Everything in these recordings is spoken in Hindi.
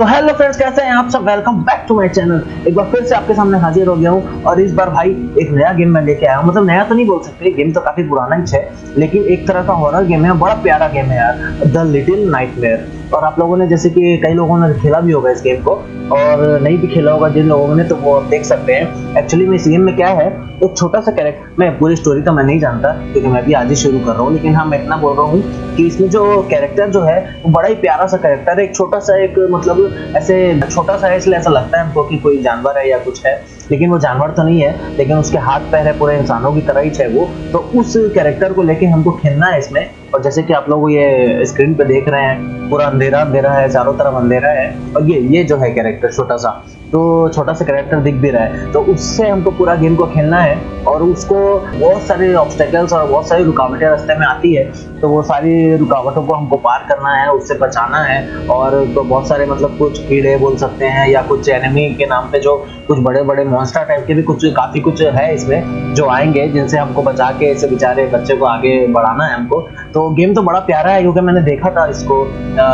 तो हेलो फ्रेंड्स कैसे हैं आप सब? Welcome back to my channel एक बार फिर से आपके सामने हाजिर हो गया हूँ और इस बार भाई एक नया गेम मैं लेके आया हूँ। मतलब नया तो नहीं बोल सकते गेम तो काफ़ी पुराना ही है, लेकिन एक तरह का हॉरर गेम है, बड़ा प्यारा गेम है यार द लिटिल नाइटमेयर और आप लोगों ने जैसे कि कई लोगों ने खेला भी होगा इस गेम को, और नहीं भी खेला होगा जिन लोगों ने तो वो आप देख सकते हैं। एक्चुअली में इस गेम में क्या है, एक छोटा सा कैरेक्टर मैं पूरी स्टोरी तो मैं नहीं जानता, क्योंकि मैं भी आज ही शुरू कर रहा हूँ, लेकिन हाँ मैं इतना बोल रहा हूँ कि इसमें जो कैरेक्टर जो है, वो बड़ा ही प्यारा सा कैरेक्टर है, एक छोटा सा एक मतलब ऐसे छोटा सा है, इसलिए ऐसा लगता है हमको कि कोई जानवर है या कुछ है। लेकिन वो जानवर तो नहीं है, लेकिन उसके हाथ पैर है, पूरे इंसानों की तरह ही है वो। तो उस कैरेक्टर को लेके हमको खेलना है इसमें। और जैसे कि आप लोग ये स्क्रीन पे देख रहे हैं, पूरा अंधेरा अंधेरा है, चारों तरफ़ अंधेरा है। और ये ये जो है कैरेक्टर छोटा सा। तो छोटा सा कैरेक्टर दिख भी रहा है। तो उससे हमको पूरा गेम को खेलना है और उसको बहुत सारे ऑब्स्टेकल्स और बहुत सारी रुकावटें रास्ते में आती है। तो वो सारी रुकावटों को हमको पार करना है, उससे बचाना है और तो बहुत सारे मतलब कुछ कीड़े बोल सकते हैं या कुछ एनिमी के नाम पे जो कुछ बड़े बड़े मॉन्स्टर टाइप के भी कुछ, काफ़ी कुछ है इसमें जो आएँगे, जिनसे हमको बचा के ऐसे बेचारे बच्चे को आगे बढ़ाना है हमको। तो गेम तो बड़ा प्यारा है क्योंकि मैंने देखा था इसको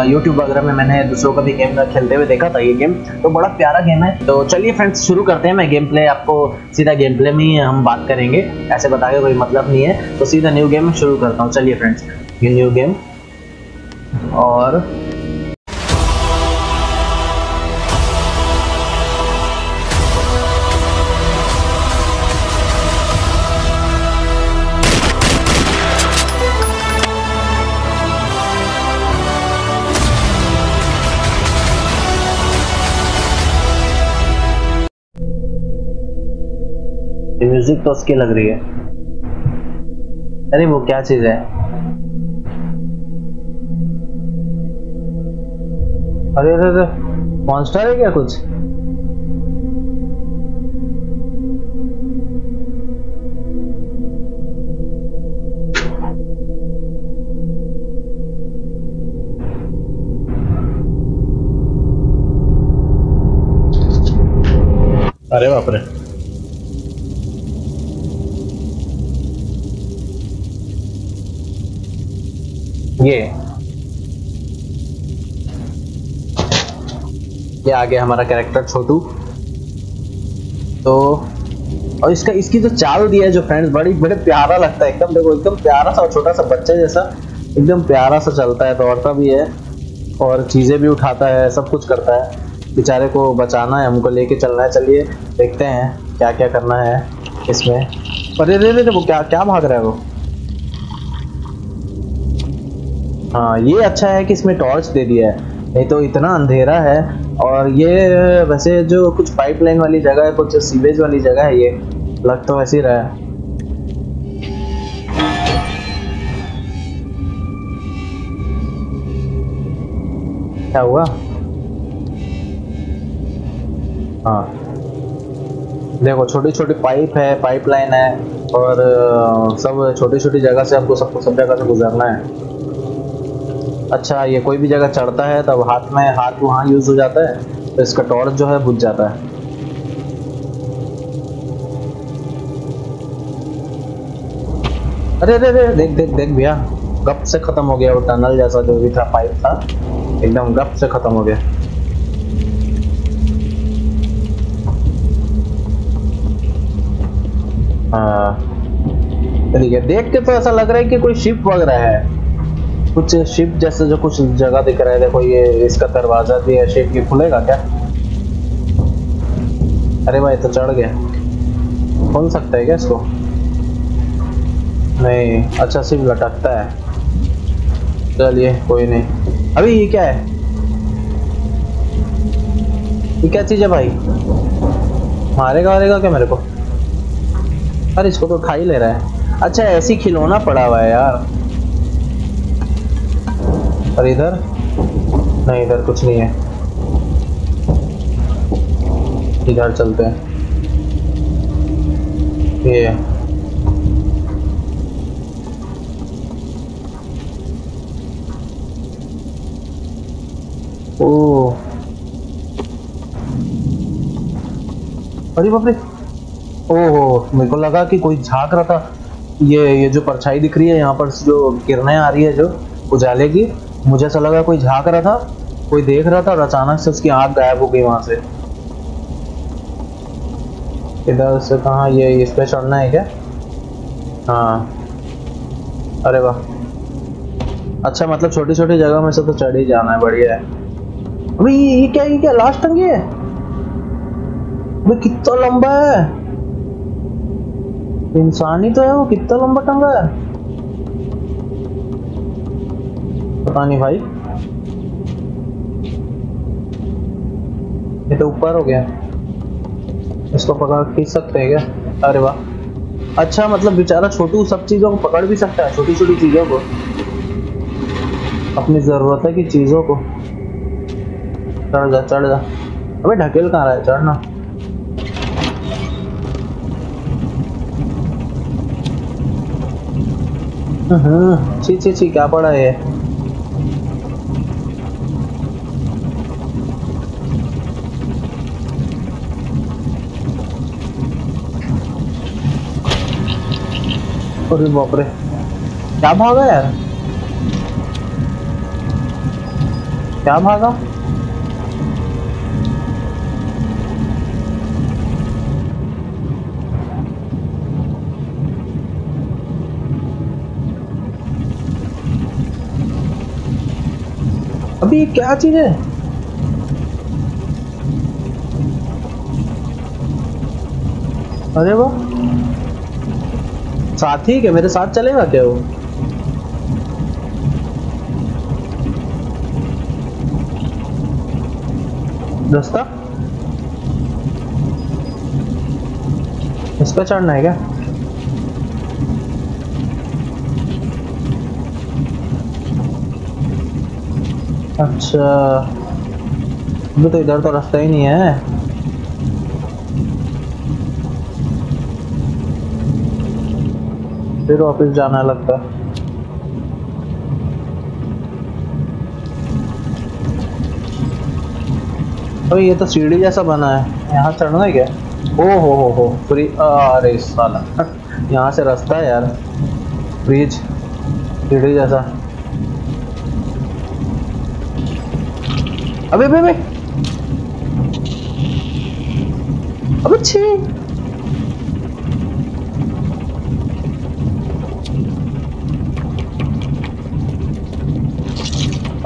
यूट्यूब वगैरह में मैंने दूसरों का भी गेम खेलते हुए देखा था ये गेम तो बड़ा प्यारा गेम है तो चलिए फ्रेंड्स शुरू करते हैं। मैं गेम प्ले आपको सीधा गेम प्ले में ही हम बात करेंगे। ऐसे बता के कोई मतलब नहीं है। तो सीधा न्यू गेम शुरू करता हूँ। चलिए फ्रेंड्स ये न्यू गेम और म्यूज़िक तो उसकी लग रही है। अरे वो क्या चीज़ है? अरे अरे अरे मॉन्स्टर है क्या कुछ? अरे बाप रे। ये। ये आ गया हमारा कैरेक्टर छोटू तो और इसका, इसकी जो चाल दिया है जो फ्रेंड्स बड़ी, बड़े प्यारा लगता है एकदम। देखो, एकदम प्यारा सा छोटा सा बच्चे जैसा, एकदम प्यारा सा चलता है दौड़ता भी है और चीज़ें भी उठाता है, सब कुछ करता है। बेचारे को बचाना है, हमको लेके चलना है। चलिए, देखते हैं क्या क्या करना है इसमें। अरे रे रे वो क्या क्या भाग रहा है वो? हाँ ये अच्छा है कि इसमें टॉर्च दे दिया है। नहीं तो इतना अंधेरा है। और ये, वैसे जो कुछ पाइपलाइन वाली जगह है, कुछ सीवेज वाली जगह है ये लग तो वैसे ही रहा है। क्या हुआ? हाँ। देखो छोटी छोटी पाइप है पाइपलाइन है, और सब छोटी छोटी जगह से आपको सबको सब जगह से गुजरना है। अच्छा ये कोई भी जगह चढ़ता है, तब हाथ में हाथ वहाँ यूज़ हो जाता है तो इसका टॉर्च जो है बुझ जाता है। अरे अरे अरे, देख देख देख भैया, गप से ख़त्म हो गया वो टनल जैसा जो भी था पाइप था, एकदम गप से ख़त्म हो गया। हाँ। देख के तो ऐसा लग रहा है कि कोई शिप वगैरह है। कुछ शिप जैसे जो कुछ जगह दिख रहा है, देखो ये इसका दरवाज़ा भी है शिप की खुलेगा क्या? अरे भाई तो चढ़ गया। खोल सकता है क्या इसको? नहीं अच्छा सिर्फ़ लटकता है। चलिए, कोई नहीं। अभी ये क्या है? ये क्या चीज़ है भाई? मारेगा मारेगा क्या मेरे को? अरे इसको तो खा ही ले रहा है। अच्छा ऐसी खिलौना पड़ा हुआ है यार। और इधर? नहीं, इधर कुछ नहीं है। इधर चलते हैं। ये। ओ। अरे बाप रे। ओहो, मेरे को लगा कि कोई झाँक रहा था। ये ये जो परछाई दिख रही है यहाँ पर, जो किरणें आ रही है, जो उजाले की मुझे ऐसा लगा कोई झाँक रहा था, कोई देख रहा था और अचानक से उसकी आँख गायब हो गई वहाँ से। इधर से कहा ये इस पे चढ़ना है क्या? हाँ। अरे वाह। अच्छा मतलब छोटी छोटी जगह में से तो चढ़ ही जाना है, बढ़िया है। अभी ये क्या ये क्या लास्ट टंगी है कितना लंबा है। इंसान ही तो है वो, कितना लंबा टंगा है। पता नहीं भाई। ये तो ऊपर हो गया। इसको पकड़ खींच सकते हैं क्या? अरे वाह। अच्छा मतलब बेचारा छोटू सब चीज़ों को पकड़ भी सकता है छोटी छोटी चीज़ों को। अपनी ज़रूरत है कि चीज़ों को। चढ़ जा चढ़ जा। अबे ढकेल कहाँ रहा है? चढ़ना हम्म छी छी छी, क्या पड़ा है अरे बाप रे क्या भागा यार? क्या भागा? अभी क्या चीज़ है? अरे वाह। साथी क्या मेरे साथ चलेगा क्या वो? रास्ता? इस पर चढ़ना है क्या? अच्छा तो इधर तो रास्ता ही नहीं है। फिर ऑफ़िस जाना लगता। अरे ये तो सीढ़ी जैसा बना है। यहाँ चढ़ना है क्या? ओ, हो हो हो। फ्री अरे, साला। यहाँ से रास्ता है यार। फ्रीज सीढ़ी जैसा। अबे अबे अबे। अबे, छी।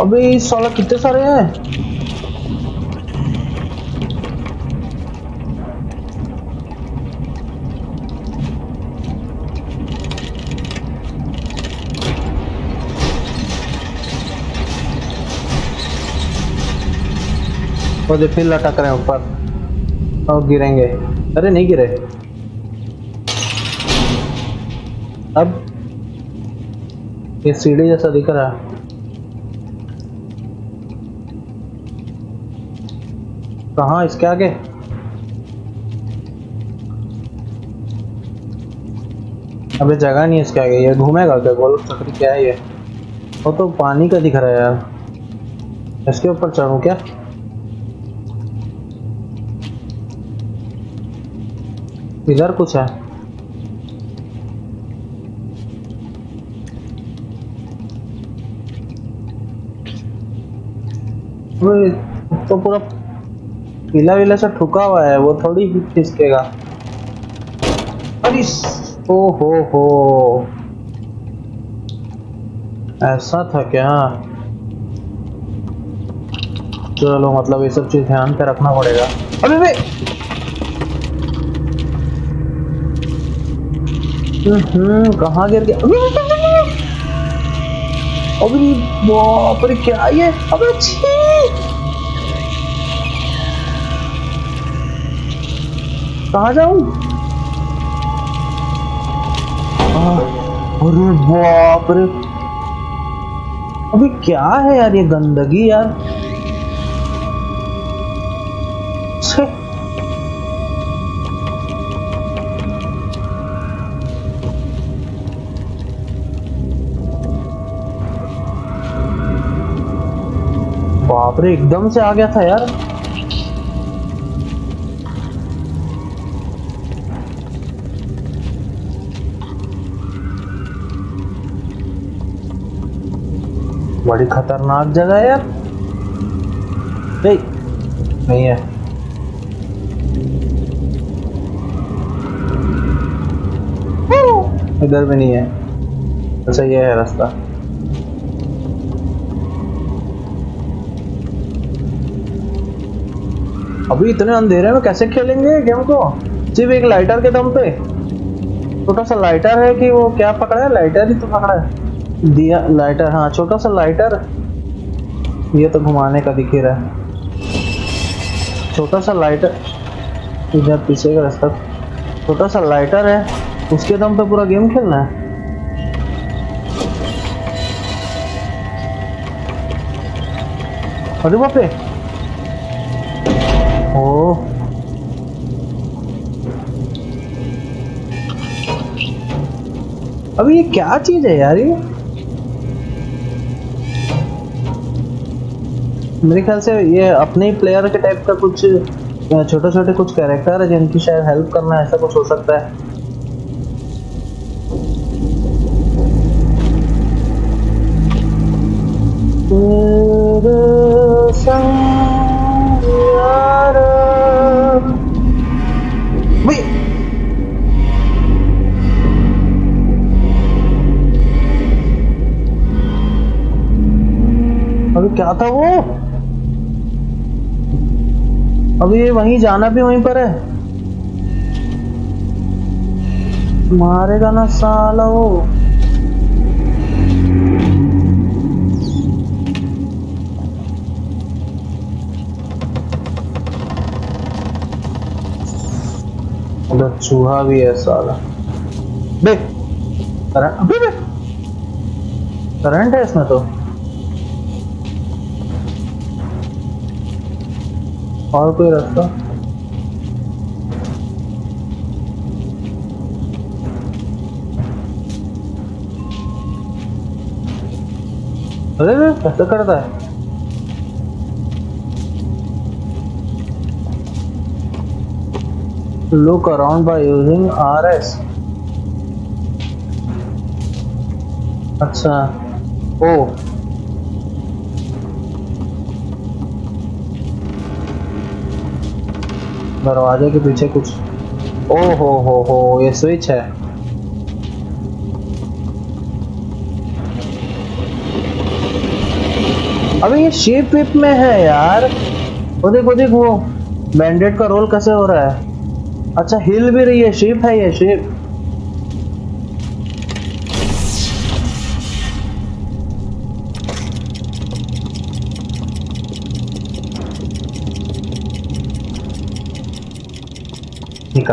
अबे साला कितने सारे हैं? और फिर लटक रहे हैं ऊपर और गिरेंगे। अरे, नहीं गिरे। अब ये सीढ़ी जैसा दिख रहा है। कहा इसके आगे? अबे जगह नहीं इसके आगे। ये घूमेगा क्या? गोल चक्री क्या है ये? वो तो पानी का दिख रहा है यार। इसके ऊपर चढ़ू क्या? इधर कुछ है। तो पूरा पीला विला सा ठुका हुआ है, वो थोड़ी ही खिसकेगा। अरे ओ हो। हो ऐसा था क्या? चलो मतलब ये सब चीज़ ध्यान पे रखना पड़ेगा। अबे वे हम्म कहाँ गिर गया? अभी बाप रे, क्या ये? अबे छी कहा जाऊँ? अरे बाप रे। अभी क्या है यार ये गंदगी यार? बाप रे, एकदम से आ गया था यार। बड़ी खतरनाक जगह है यार। नहीं नहीं है। इधर भी नहीं है। अच्छा ये है रास्ता। अभी इतने अंधेरे में कैसे खेलेंगे गेम को? सिर्फ़ एक लाइटर के दम पे। छोटा सा लाइटर है कि वो क्या पकड़ा है? लाइटर ही तो पकड़ा है। दिया लाइटर हाँ छोटा सा लाइटर ये तो घुमाने का दिख रहा है। छोटा सा लाइटर इधर पीछे का रास्ता। छोटा सा लाइटर है। उसके दम पे पूरा गेम खेलना है। अरे बाप रे ओ। अभी ये क्या चीज़ है यार ये? मेरे ख्याल से ये अपने ही प्लेयर के टाइप का कुछ छोटे छोटे कुछ कैरेक्टर है जिनकी शायद हेल्प करना ऐसा कुछ हो सकता है। अभी क्या था वो? अभी वहीं जाना भी वहीं पर है। मारेगा ना साला वो। उधर चूहा भी है साला। बे करंट अबे बे करंट है इसमें तो। और कोई रास्ता? अरे कैसे करता है। Look around by using RS अच्छा। ओ दरवाजे के पीछे कुछ। ओ हो हो हो ये स्विच है। अबे, ये शेप विप में है यार। वो देख देख वो बैंडेड का रोल कैसे हो रहा है? अच्छा हिल भी रही है शेप है ये शेप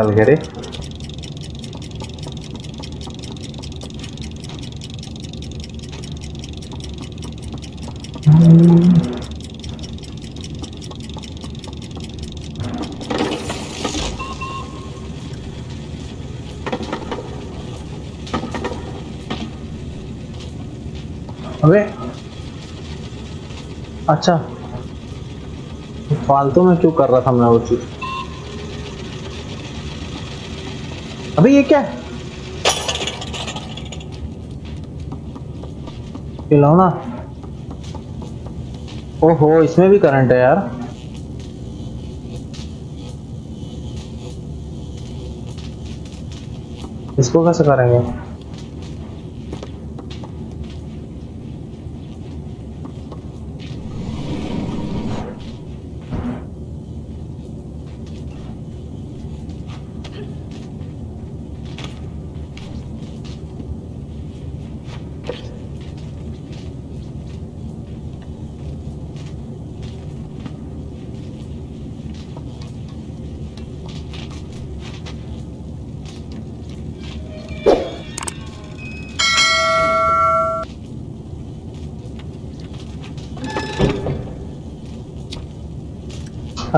गए रे। अबे। अच्छा। फालतू में क्यों कर रहा था मैं वो चीज़? अबे ये क्या है? खिलौना ओहो इसमें भी करंट है यार। इसको कैसे करेंगे?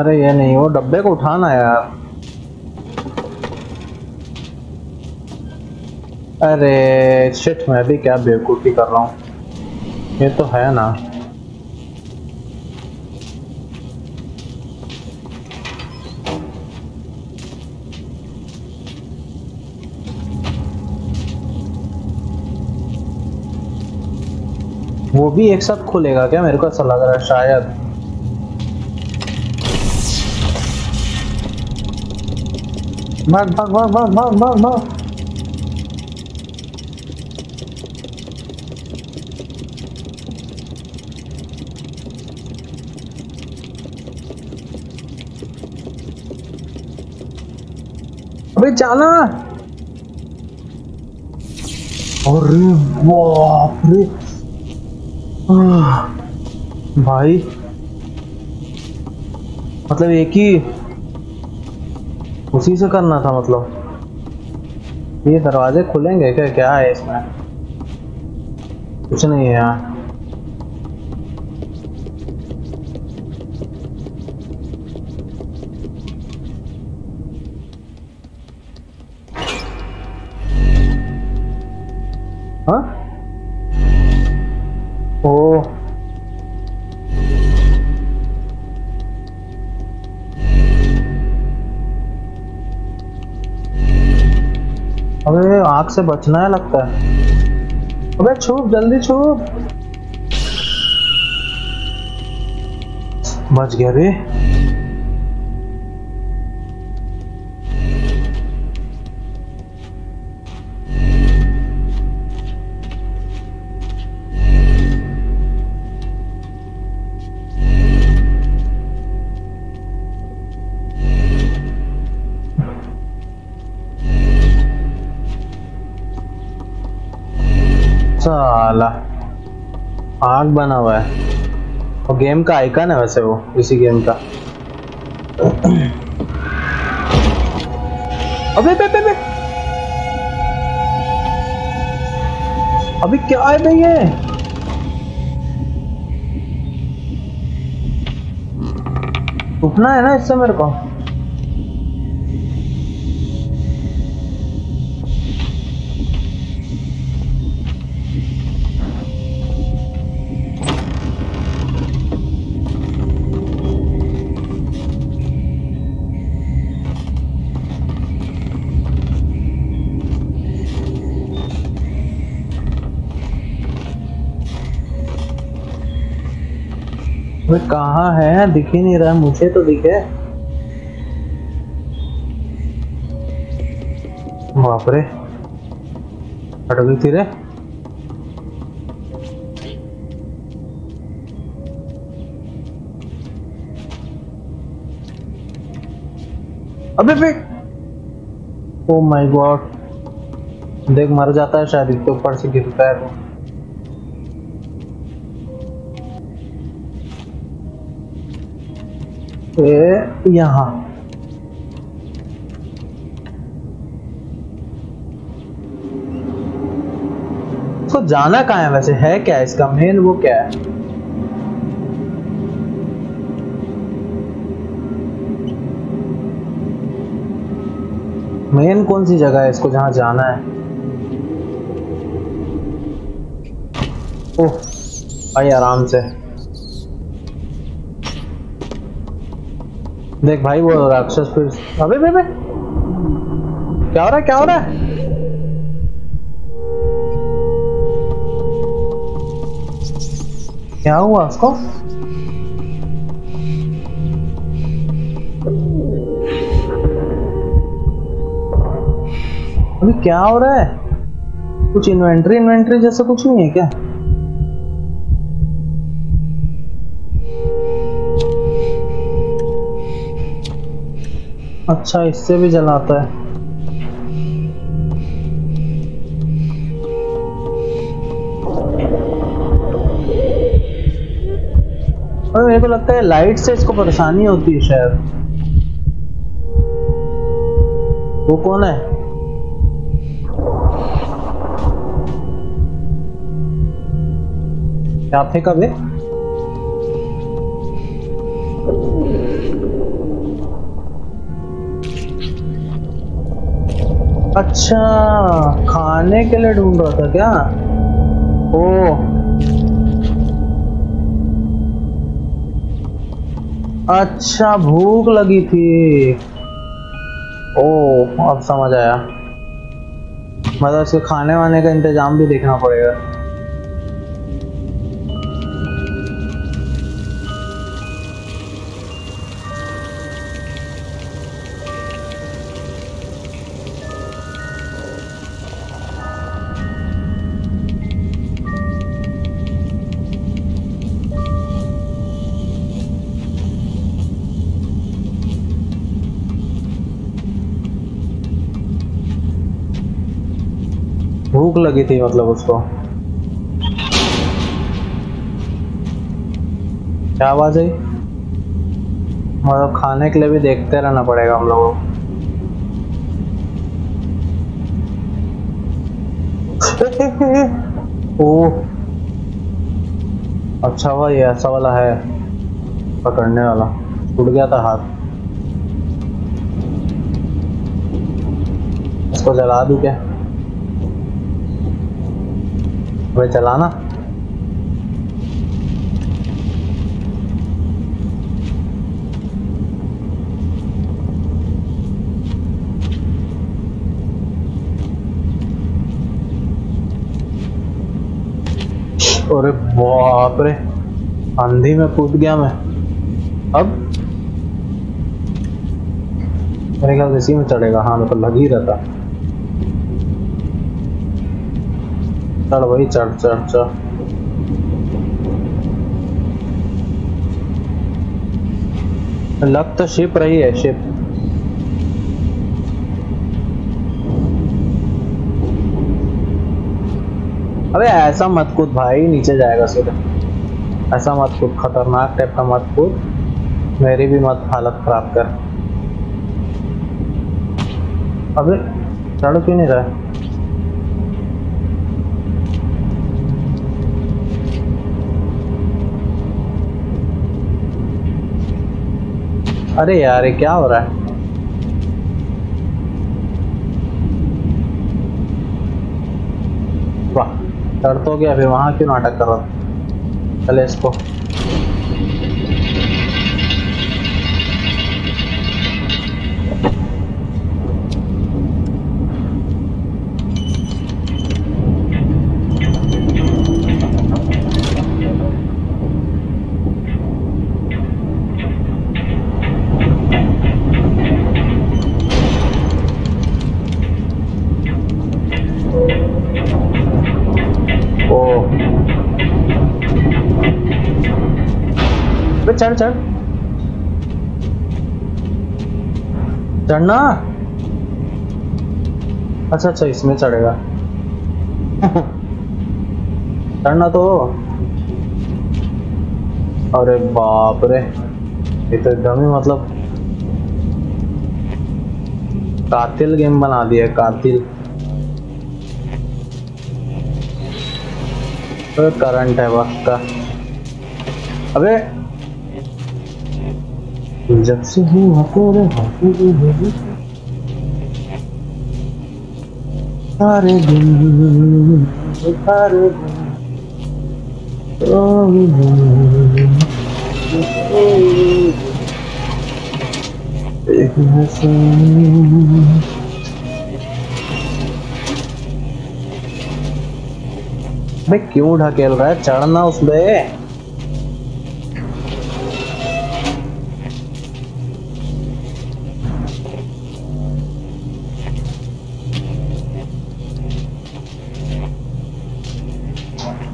अरे ये नहीं, वो डब्बे को उठाना यार। अरे शिट मैं भी क्या बेवकूफ़ी कर रहा हूँ। ये तो है ना। वो भी एक साथ खुलेगा क्या? मेरे को ऐसा लग रहा है शायद। भाग भाग भाग भाग भाग भाग भाग अबे जाना अरे बाप रे। भाई। मतलब एक ही उसी से करना था मतलब। ये दरवाजे खुलेंगे क्या? क्या है इसमें? कुछ नहीं है यार। से बचना है लगता है। अबे छुप जल्दी छुप। बच गया रे। आग बना हुआ है। और गेम का आइकन है वैसे वो, इसी गेम का। अबे बे बे बे अभी क्या है भाई ये? उठना है ना इससे मेरे को? वे कहाँ है? दिख ही नहीं रहा। मुझे तो दिखे बाप रे। हट गई थी रे अबे बे ओ माय गॉड देख, मर जाता है शायद, इसके ऊपर से गिरता है वो। ए यहाँ। इसको जाना कहा है वैसे? है क्या इसका मेन वो क्या है? मेन कौन सी जगह है इसको जहाँ जाना है? ओह, भाई आराम से। देख भाई, वो राक्षस फिर अबे बे बे क्या हो रहा है, क्या हो रहा है? क्या हुआ उसको? अभी क्या हो रहा है? कुछ इन्वेंट्री इन्वेंट्री जैसा कुछ नहीं है क्या? अच्छा इससे भी जलाता है। और मेरे को लगता है लाइट से इसको परेशानी होती है शायद। वो कौन है? क्या फेंका बे अच्छा खाने के लिए ढूंढ रहा था क्या? ओ अच्छा भूख लगी थी। ओ अब समझ आया। मतलब इसके खाने वाने का इंतज़ाम भी देखना पड़ेगा। लगी थी मतलब उसको। क्या आवाज़ है मतलब खाने के लिए भी देखते रहना पड़ेगा हम लोगों को। ओ अच्छा हुआ ये ऐसा वाला है। पकड़ने वाला। टूट गया था हाथ। इसको जला दूँ क्या? भाई चलाना। अरे बाप रे, आंधी में कूद गया मैं। अब? मेरे ख्याल इसी में चढ़ेगा। हाँ मतलब लग ही रहता चढ़ वही चढ़ चढ़ चढ़ लग तो शिप रही है शिप अबे, ऐसा मत कूद भाई, नीचे जाएगा सीधे। ऐसा मत कूद, खतरनाक टाइप का मत कूद। मेरी भी मत हालत खराब कर। अबे चढ़ क्यों नहीं रहा? अरे यार, ये क्या हो रहा है? वाह डर तो गया, फिर वहाँ क्यों नाटक कर रहा चले इसको। चढ़ चढ़ चढ़ना? अच्छा अच्छा इसमें चढ़ेगा। चढ़ना तो। अरे बाप रे ये तो एकदम ही मतलब कातिल गेम बना दिया कातिल। तो करंट है वक्त का। अबे जब से हुआ तेरे सारे दिन सारे एक भाई क्यों ढकेल रहा है? चढ़ना उस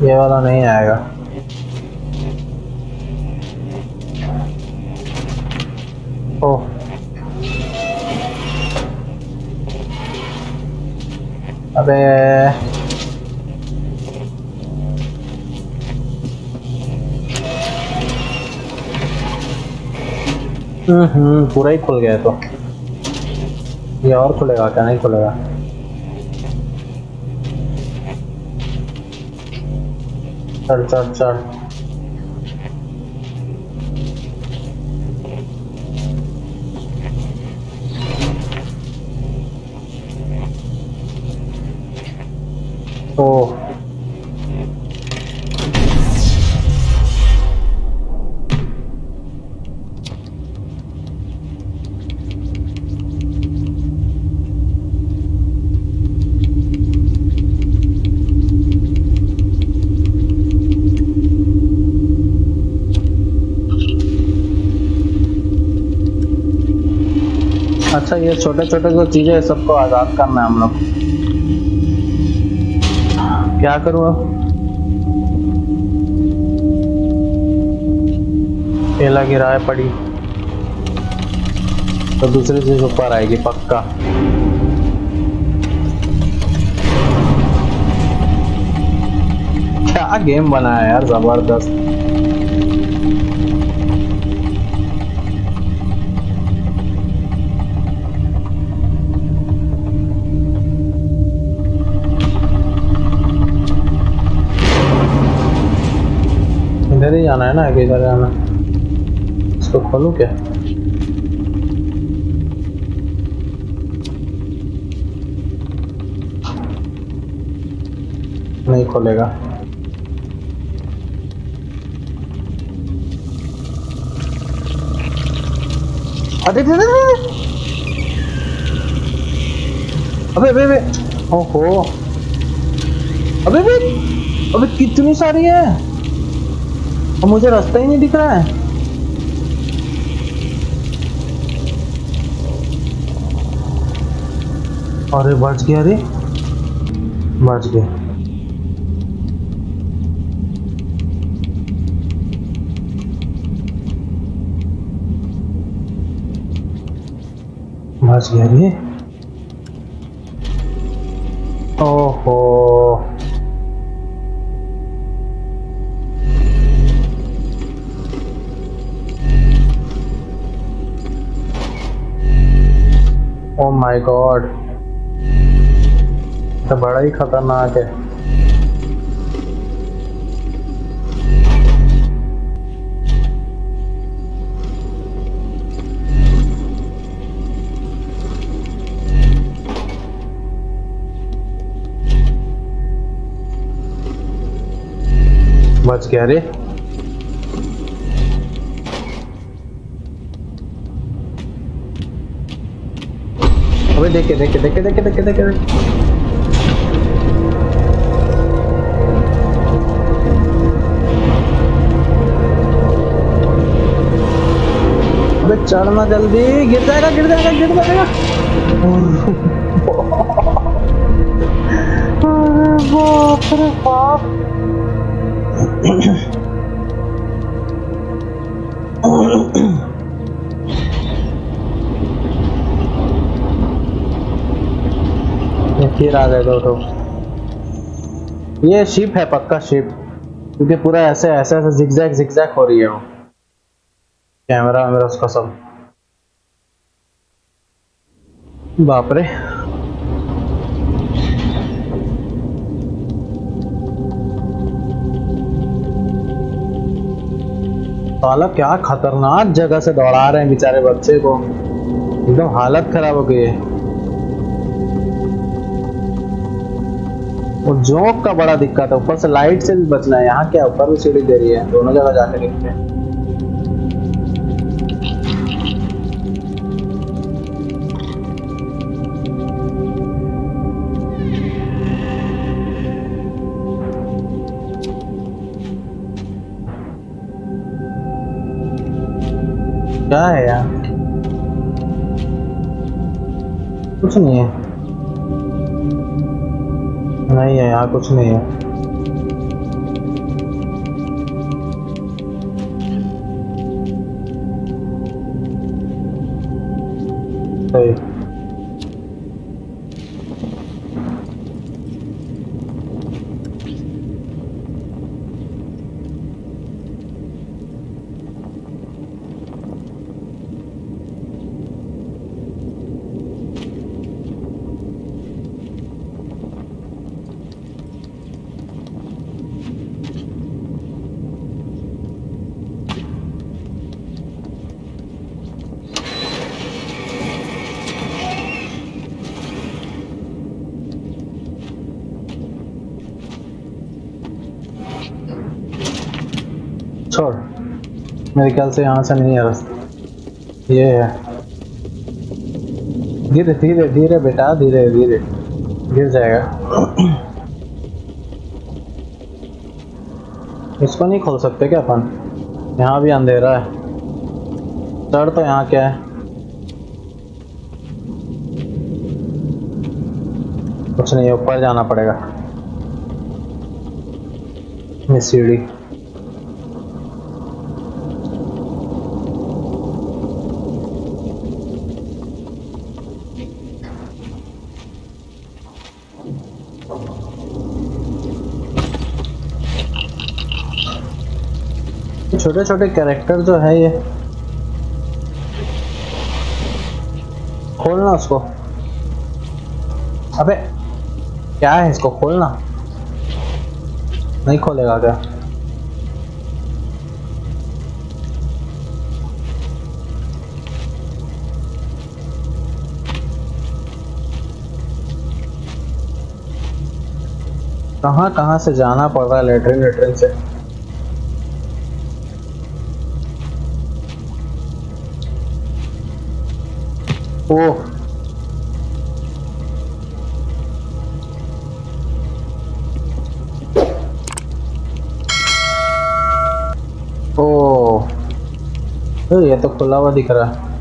ये वाला नहीं आएगा ओ अबे हम्म पूरा ही खुल गया तो ये और खुलेगा क्या नहीं खुलेगा चढ़ चढ़ चढ़ ओ अच्छा ये छोटे छोटे जो चीज़ें है, सबको आज़ाद करना है हम लोग। क्या करूँ केला गिरा है पड़ी। तो दूसरी चीज़ ऊपर आएगी, पक्का। क्या गेम बनाया यार, ज़बरदस्त। ना आगे इधर जाना इसको खोलूं क्या? नहीं खोलेगा। अरे अरे। अबे अबे अबे। ओहो। अबे अबे अबे, कितनी सारी है? अब मुझे रास्ता ही नहीं दिख रहा है। अरे, बच गया रे। बच गया। बच गया ओहो। माय गॉड तो बड़ा ही खतरनाक है। बच गया रे। देखे देखे देखे देखे देखे देखे देखे अबे चढ़ना जल्दी। गिर जाएगा गिर जाएगा गिर जाएगा। अरे बाप रे बाप। फिर आ गए दो तो ये शिप है, पक्का शिप क्योंकि पूरा ऐसे ऐसे ऐसे जिगजैग जिगजैग हो रही है वो। कैमरा मेरा उसका सब। बाप रे। साला क्या खतरनाक जगह से दौड़ा रहे हैं बेचारे बच्चे को। एकदम हालत खराब हो गई है। वो जोक का बड़ा दिक्कत है। ऊपर से लाइट से भी बचना है। यहाँ क्या ऊपर भी सीढ़ी दे रही है। दोनों जगह जाकर देखते हैं क्या है यार? कुछ नहीं है। कुछ नहीं है। मेरे ख्याल से यहाँ से नहीं है रास्ता। ये है। धीरे धीरे धीरे बेटा, धीरे धीरे। गिर जाएगा। इसको नहीं खोल सकते क्या अपन? यहाँ भी अंधेरा है। चढ़ तो यहाँ क्या है? कुछ नहीं, ऊपर जाना पड़ेगा। सीढ़ी। छोटे छोटे कैरेक्टर जो है ये। खोलना उसको। अबे, क्या है इसको खोलना? नहीं खोलेगा क्या? कहाँ कहाँ से जाना पड़ रहा है लेटरिन लेटरिन से? खुला हुआ दिख रहा है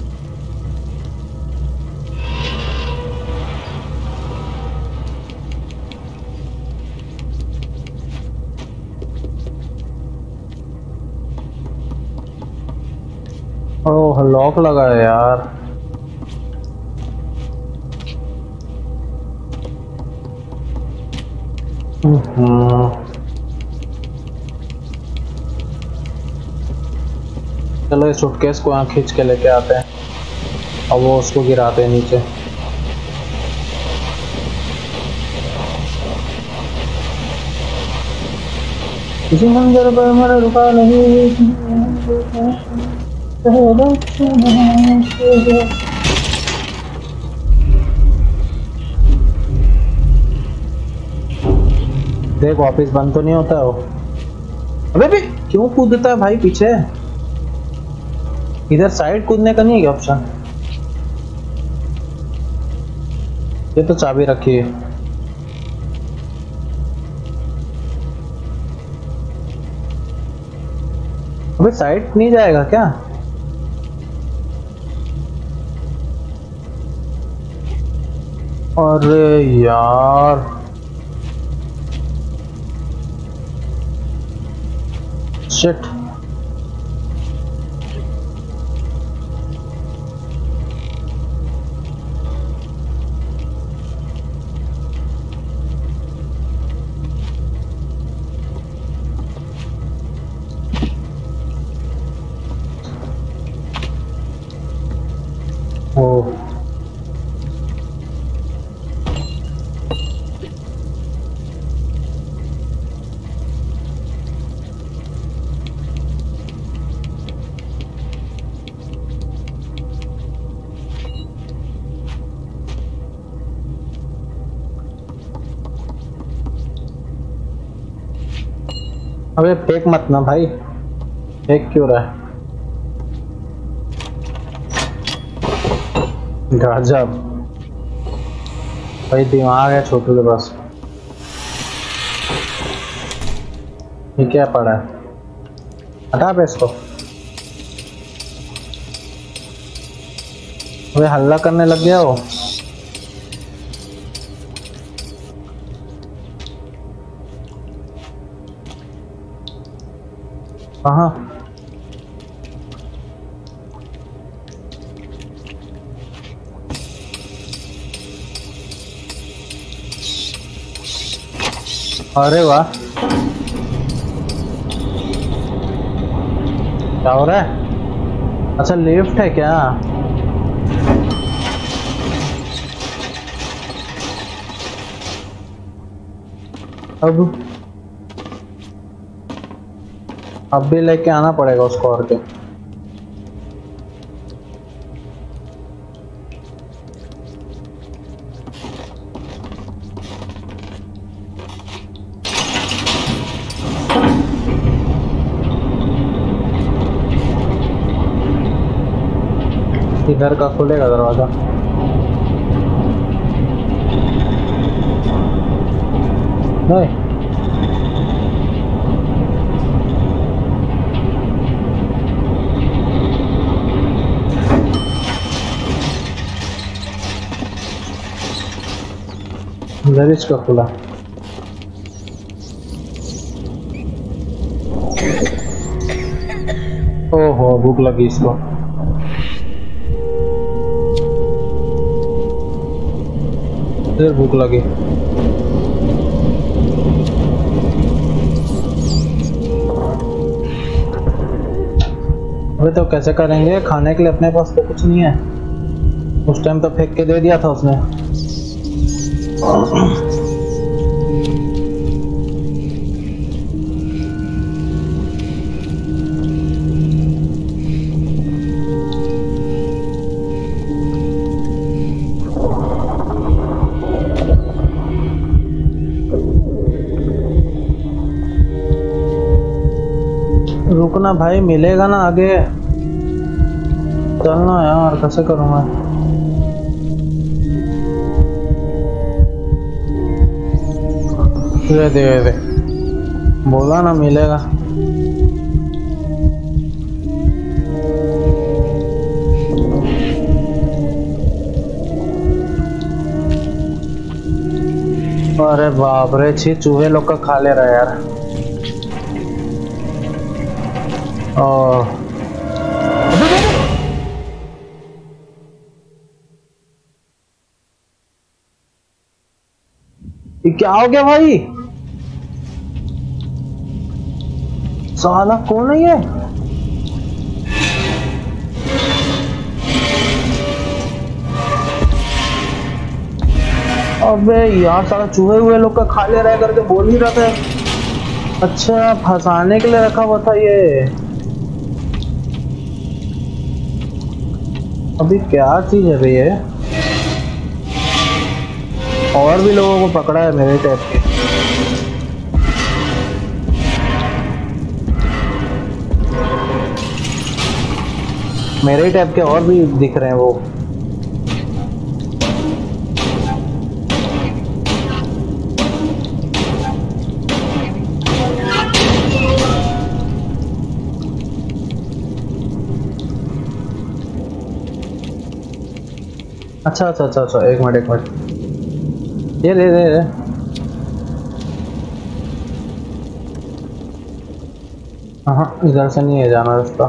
ओह लॉक लगा है यार हम्म। इस सूटकेस को यहाँ खींच के लेके आते हैं। और वो उसको गिराते हैं नीचे। किसी मंदिर पर मेरा रुका नहीं, देख वापस बंद तो नहीं होता है वो। अबे भी क्यों कूदता है भाई, पीछे? इधर साइड कूदने का नहीं है ऑप्शन ये तो चाबी रखी है। अबे साइड नहीं जाएगा क्या? अरे यार। शिट अबे फेंक मत ना भाई फेंक क्यों रहा है? गजब भाई, दिमाग है छोटू के पास। ये क्या पड़ा है? हटा पे इसको। अबे, हल्ला करने लग गया वो। कहाँ? अरे वाह। क्या हो रहा है? अच्छा लिफ्ट है क्या? अब अब भी लेके आना पड़ेगा उसको और के। इधर का खुलेगा दरवाज़ा। नहीं। इधर इसका खुला। ओहो भूख लगी इसको। फिर भूख लगी। अरे तो कैसे करेंगे? खाने के लिए अपने पास तो कुछ नहीं है। उस टाइम तो फेंक के दे दिया था उसने। भाई, मिलेगा ना आगे? चलना यार, कैसे करूँगा दे दे दे बोला ना मिलेगा। अरे बाप रे, छी, चूहे लोग का खा ले रहा यार। ये क्या हो गया भाई? साला कौन है ये? अबे यार सारा चूहे हुए लोग का खा ले रहा है करके बोल ही रहा था। अच्छा फंसाने के लिए रखा हुआ था ये। अभी क्या चीज़ है भैया? और भी लोगों को पकड़ा है मेरे टाइप के मेरे टाइप के और भी दिख रहे हैं वो अच्छा अच्छा अच्छा अच्छा एक मिनट एक मिनट। ये ले ले ले। हाँ इधर से नहीं है जाना रास्ता।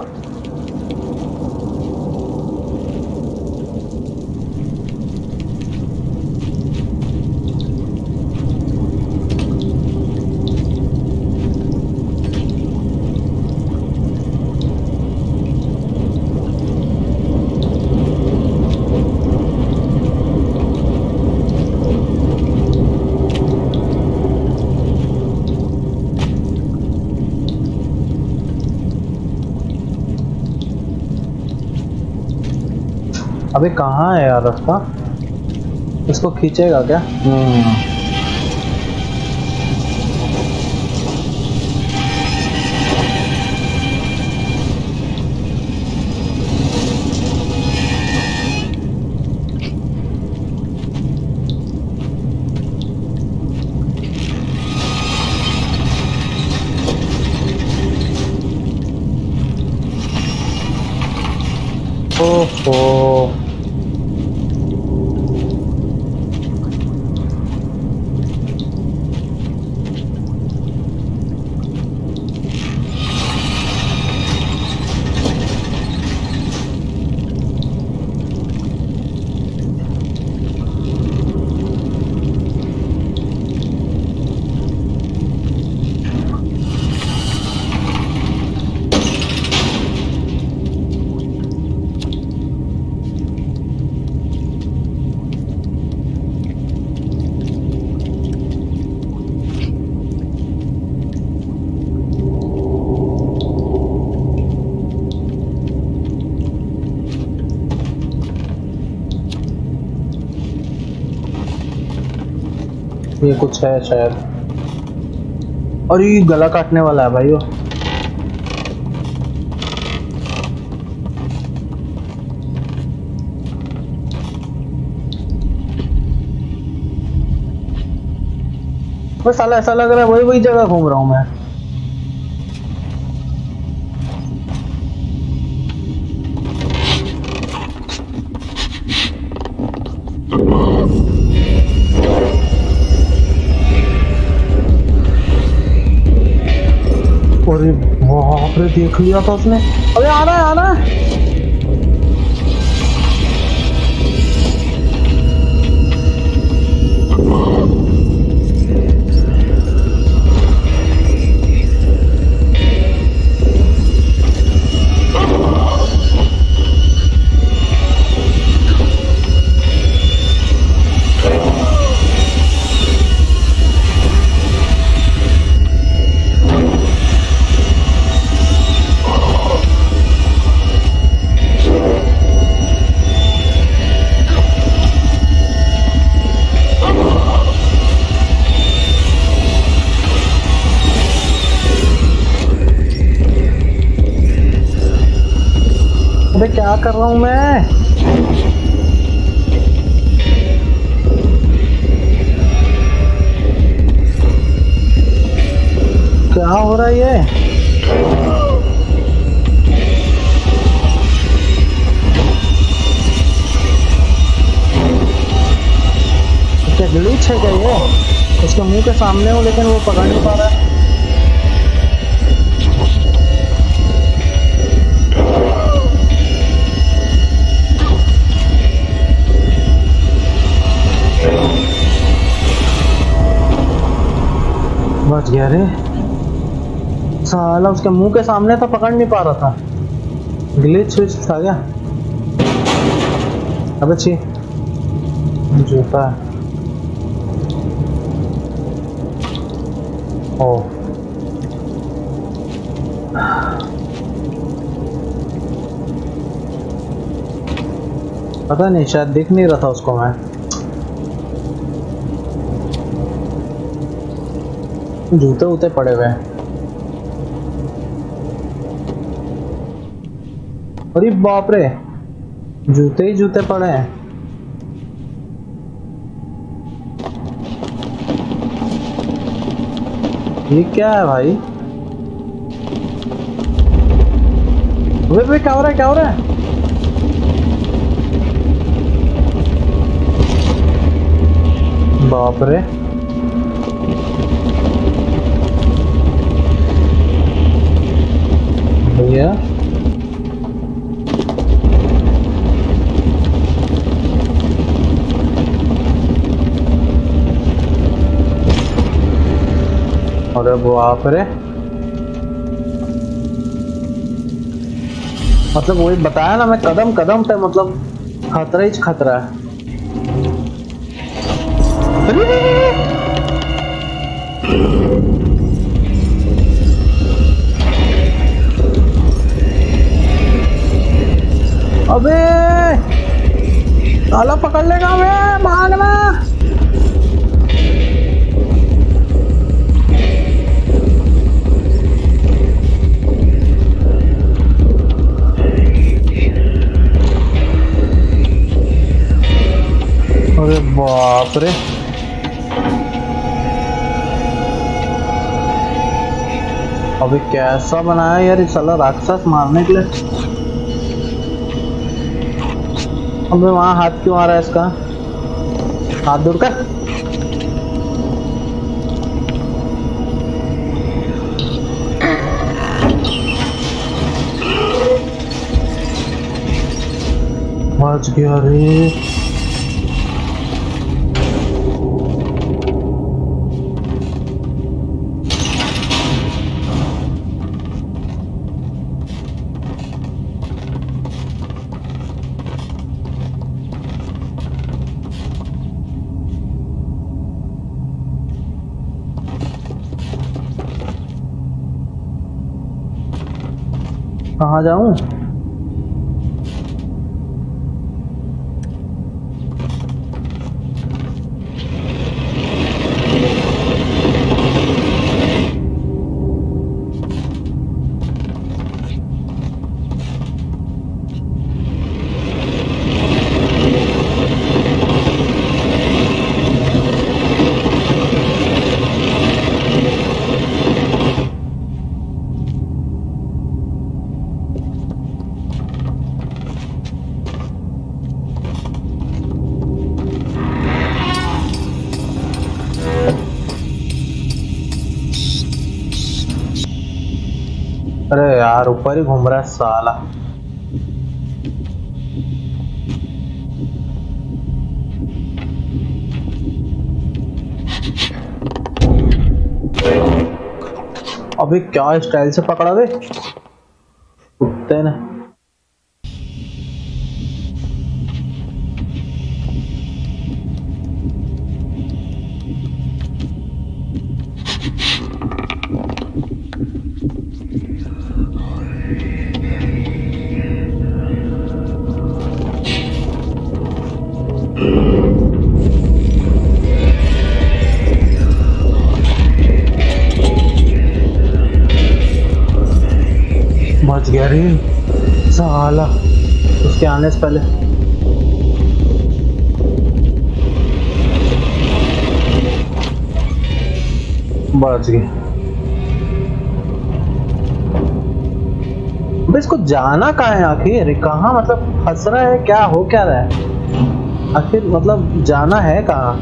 अबे कहाँ है यार रास्ता? इसको खींचेगा क्या हम्म ओहो ये कुछ है शायद। और ये गला काटने वाला है भाई वो। बस साला ऐसा लग रहा है वही वही जगह घूम रहा हूँ मैं। बाप रे देख लिया था उसने। अरे आना है आना है। कर रहा हूँ मैं। क्या हो रहा है ये? क्या ग्लिच है क्या ये? उसके मुँह के सामने हो, लेकिन वो पकड़ नहीं पा रहा है। गया रे साला उसके मुँह के सामने तो पकड़ नहीं पा रहा था। ग्लिच स्विच था क्या? अबे छी जूता। ओ। पता नहीं, शायद दिख नहीं रहा था उसको मैं। जूते उते पड़े हुए अरे बाप रे जूते ही जूते पड़े हैं। ये क्या है भाई? वे वे क्या हो रहा है, क्या हो रहा है? बाप रे भैया अरे बाप रे मतलब वही बताया ना मैं, कदम कदम पे मतलब खतरा ही खतरा है। अबे, ताला पकड़ लेगा हमें भागना अरे बाप रे। अभी कैसा बनाया यार साला राक्षस मारने के लिए। अबे वहाँ हाथ क्यों आ रहा है इसका? हाथ दूर कर। बच गया रे। कहाँ जाऊँ ऊपर ही घूम रहा है साला। अभी क्या स्टाइल से पकड़ा बे कुत्ते ने। गया रे। साला, उसके आने से पहले। बच गए। इसको जाना कहा है आखिर? कहा? मतलब फंस रहा है क्या? हो क्या रहा है? आखिर मतलब जाना है कहा?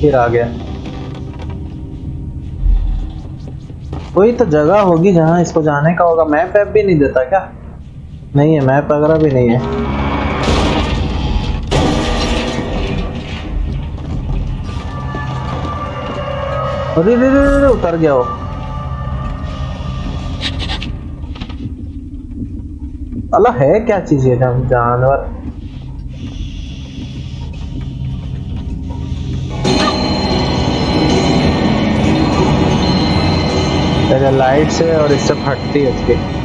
फिर आ गया। कोई तो जगह होगी जहाँ इसको जाने का होगा। मैप ऐप भी नहीं देता क्या? नहीं है, मैप वगैरह भी नहीं है। अरे रे रे रे उतर गया वो। अल्लाह, है क्या चीज़ जान- जानवर? लाइट्स है और इससे फटती है इसकी।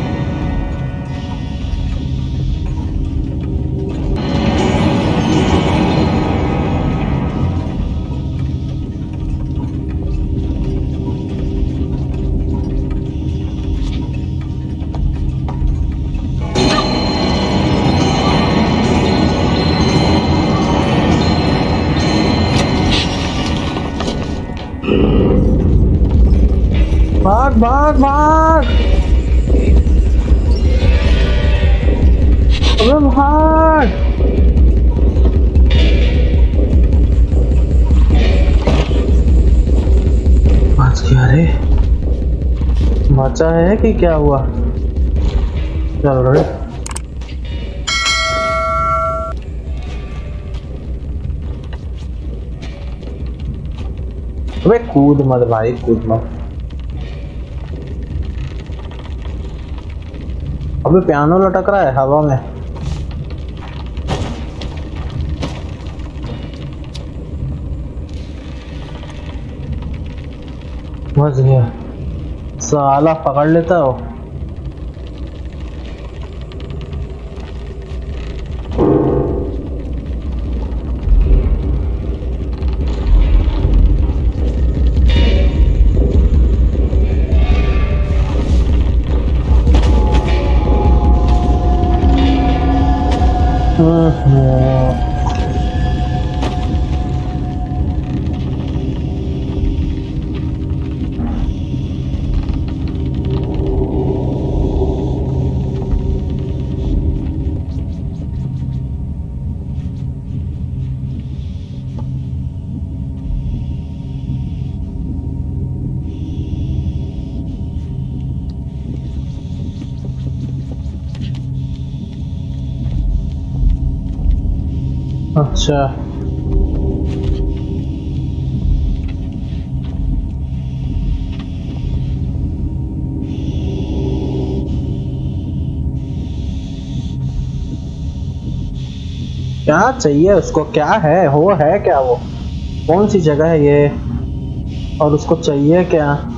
है क्या हुआ? चलो रे अबे, कूद मत भाई, कूद मत। अबे पियानो लटक रहा है हवा में। बच गया साला पकड़ लेता हो। अच्छा क्या चाहिए? उसको क्या है? हो है क्या वो? कौन सी जगह है ये? और उसको चाहिए क्या?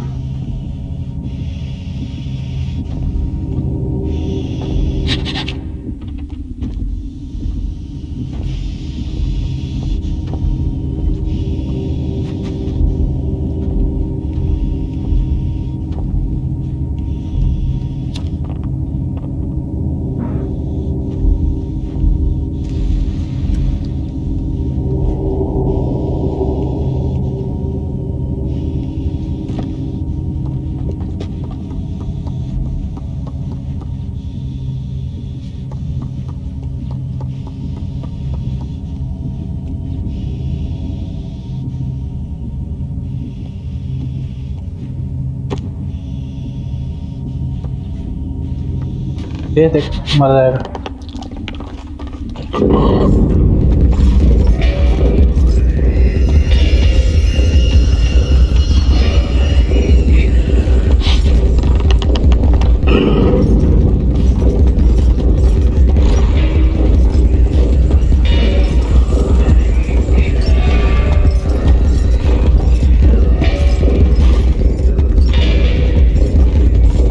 ये देख मर जाएगा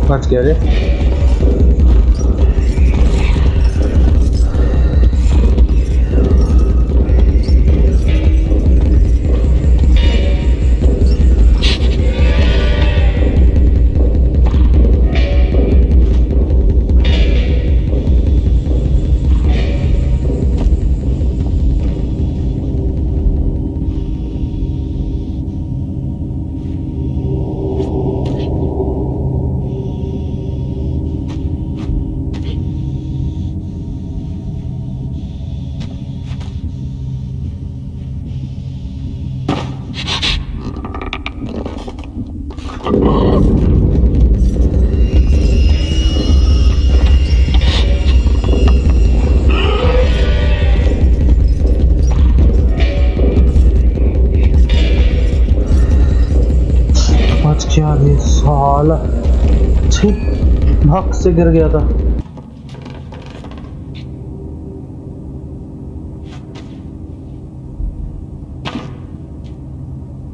बच गया से गिर गया था।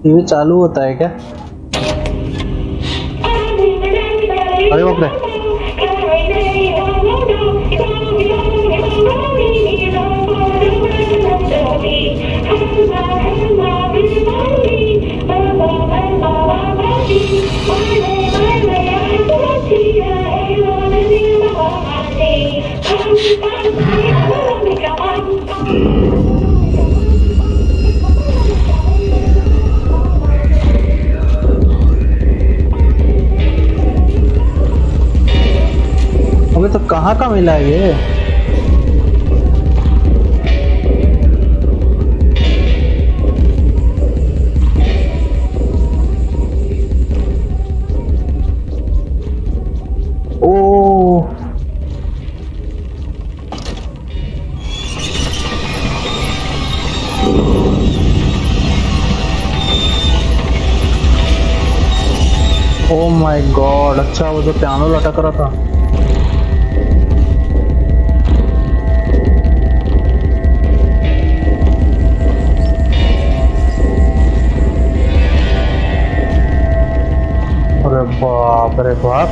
टीवी चालू होता है क्या? अरे बाप रे मिला ये। माय गॉड अच्छा वो जो पियानो लटक रहा था। बाप रे बाप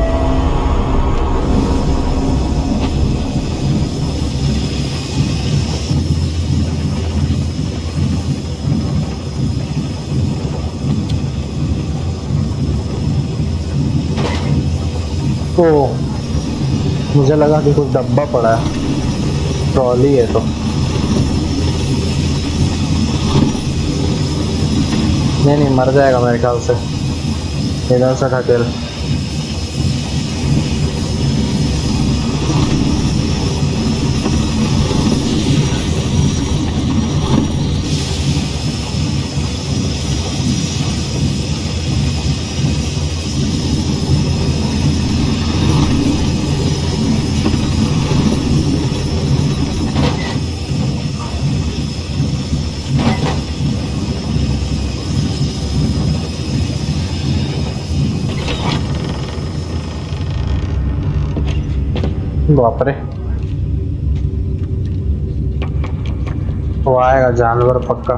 ओ मुझे लगा कि कुछ डब्बा पड़ा है। ट्रॉली है तो। नहीं नहीं, मर जाएगा मेरे ख्याल से। इधर से ढकेल बाप रे वो आएगा जानवर पक्का।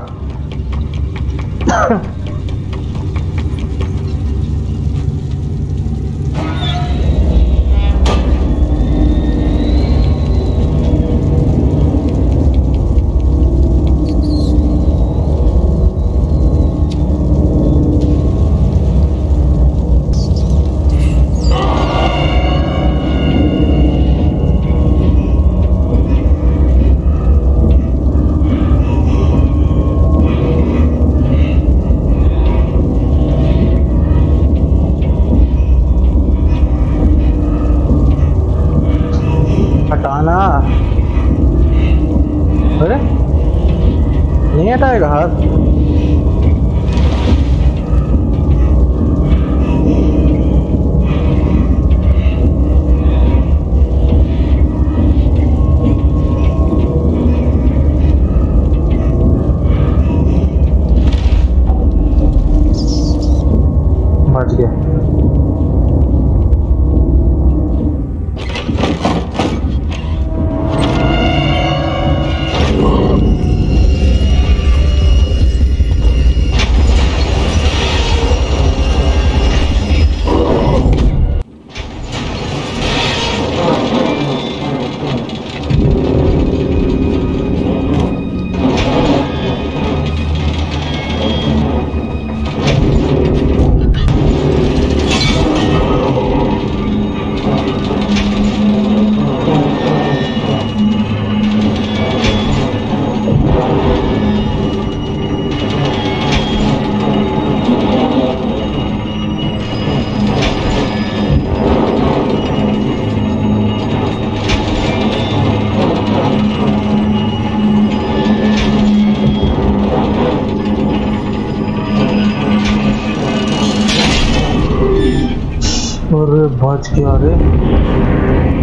बच गया अरे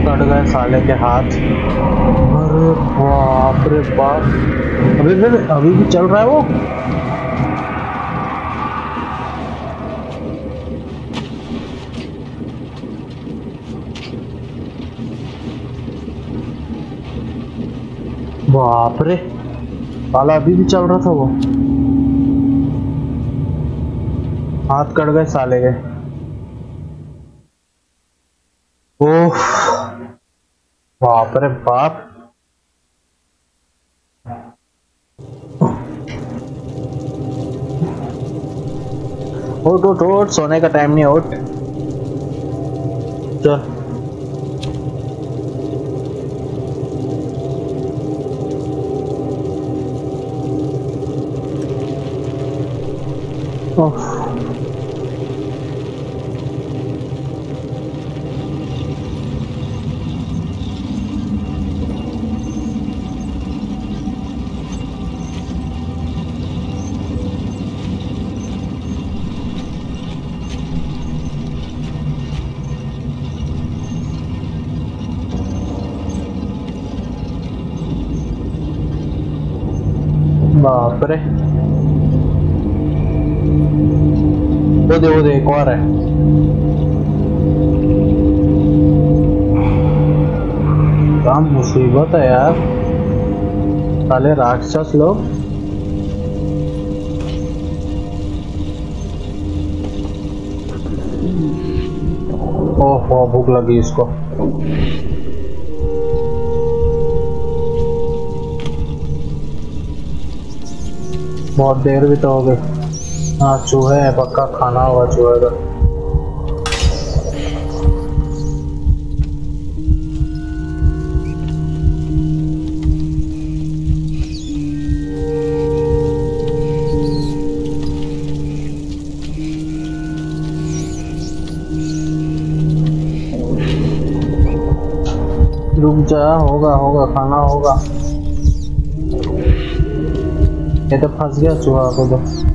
कट गए साले के हाथ। अरे बाप रे बाप। अभी फिर अभी भी चल रहा है वो? बाप रे। साला अभी भी चल रहा था वो। हाथ कट गए साले के। बाप रे बाप। उठ उठ उठ सोने का टाइम नहीं उठ। चल। ओह मुसीबत है यार। साले राक्षस लोग। ओह भूख लगी इसको। बहुत देर भी तो हो गई। हाँ चूहे पक्का खाना होगा चूहे का। जा होगा होगा खाना होगा। ये तो फंस गया चूहा को तो।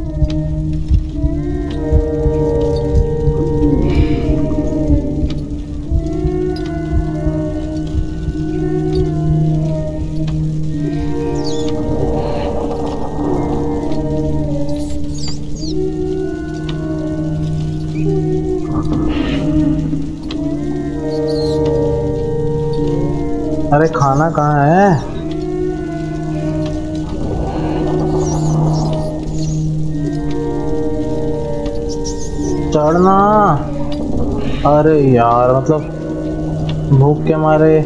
खाना कहाँ है? चढ़ना? अरे यार मतलब भूख के मारे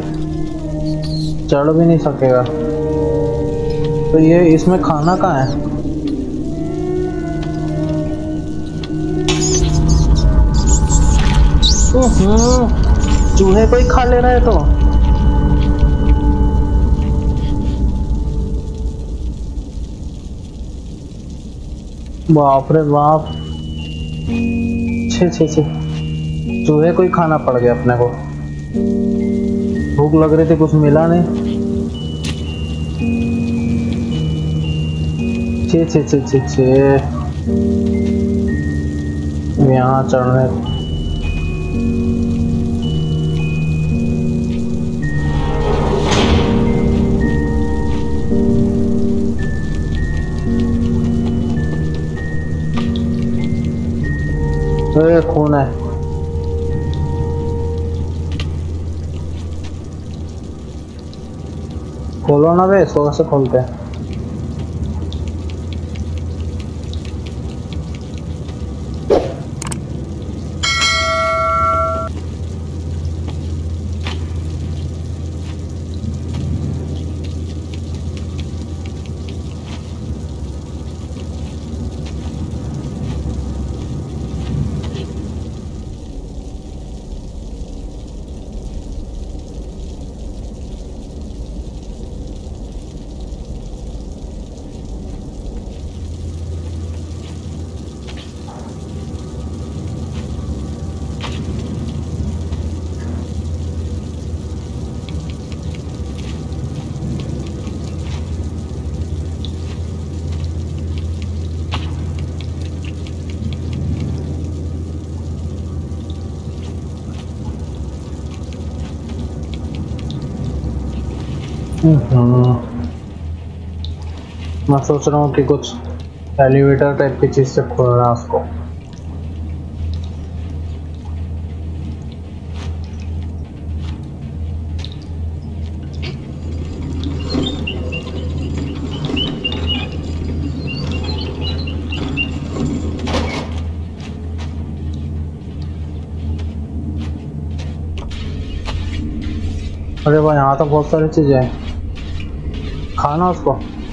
चढ़ भी नहीं सकेगा। तो ये इसमें खाना कहाँ है? चूहे को ही खा ले रहा तो। बाप रे बाप। छे छे छे। चूहे को ही खाना पड़ गया अपने को? भूख लग रही थी, कुछ मिला नहीं? छे छे छे छे छे। यहाँ चढ़ने अरे खून है खोलो ना बे इसको से खोलते हैं। सोच रहा हूँ कि कुछ एलिवेटर टाइप की चीज़ से खोलना उसको। अरे भाई, यहाँ तो बहुत सारी चीज़ें हैं। खाना उसको?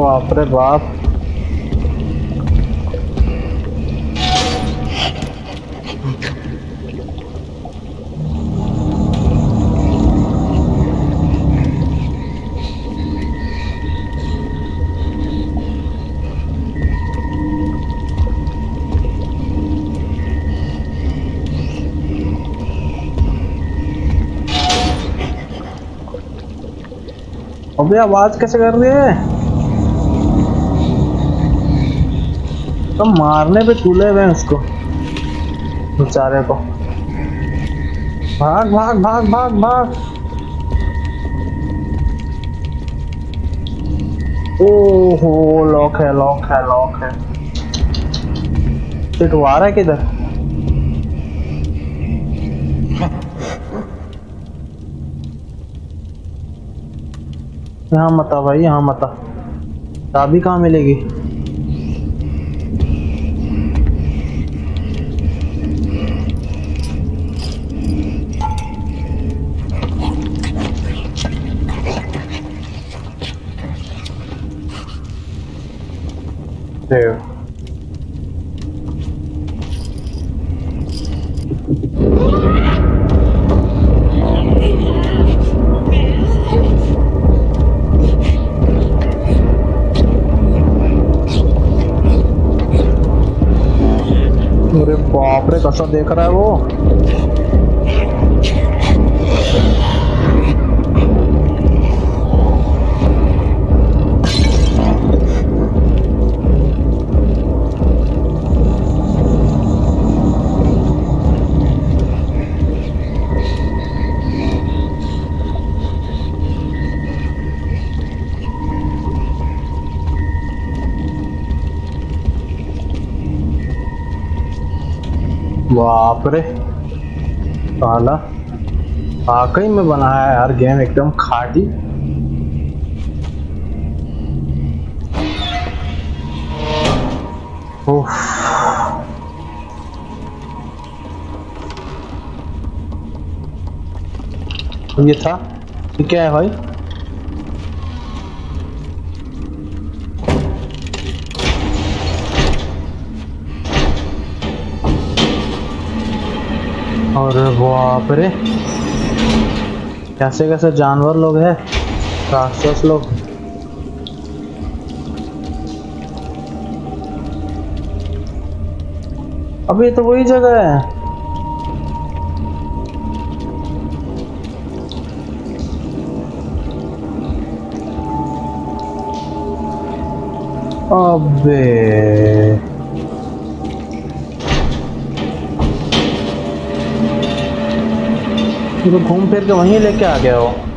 बाप रे बाप अबे आवाज़ कैसे कर रही है? तो मारने पे तुले हुए हैं उसको बेचारे को। भाग भाग भाग भाग भाग। ओहो लॉक है लॉक है लॉक है। वो आ रहा है किधर? यहाँ मत भाई, यहाँ मत चाबी कहाँ मिलेगी? देख रहा है वो। बाप रे। साला। वाकई में बनाया यार गेम एकदम खाटी ये था। क्या है भाई? और बाप रे। कैसे कैसे जानवर लोग हैं? राक्षस लोग। अभी तो वही जगह है। अबे। तो घूम फिर के वहीं लेके आ गया हो?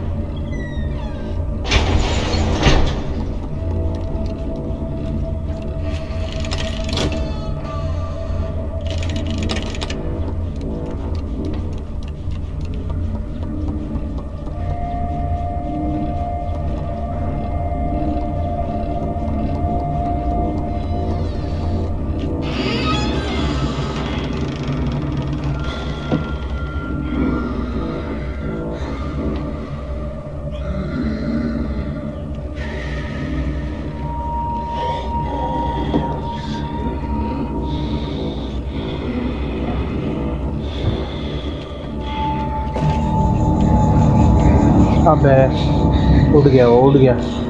उड़ गया।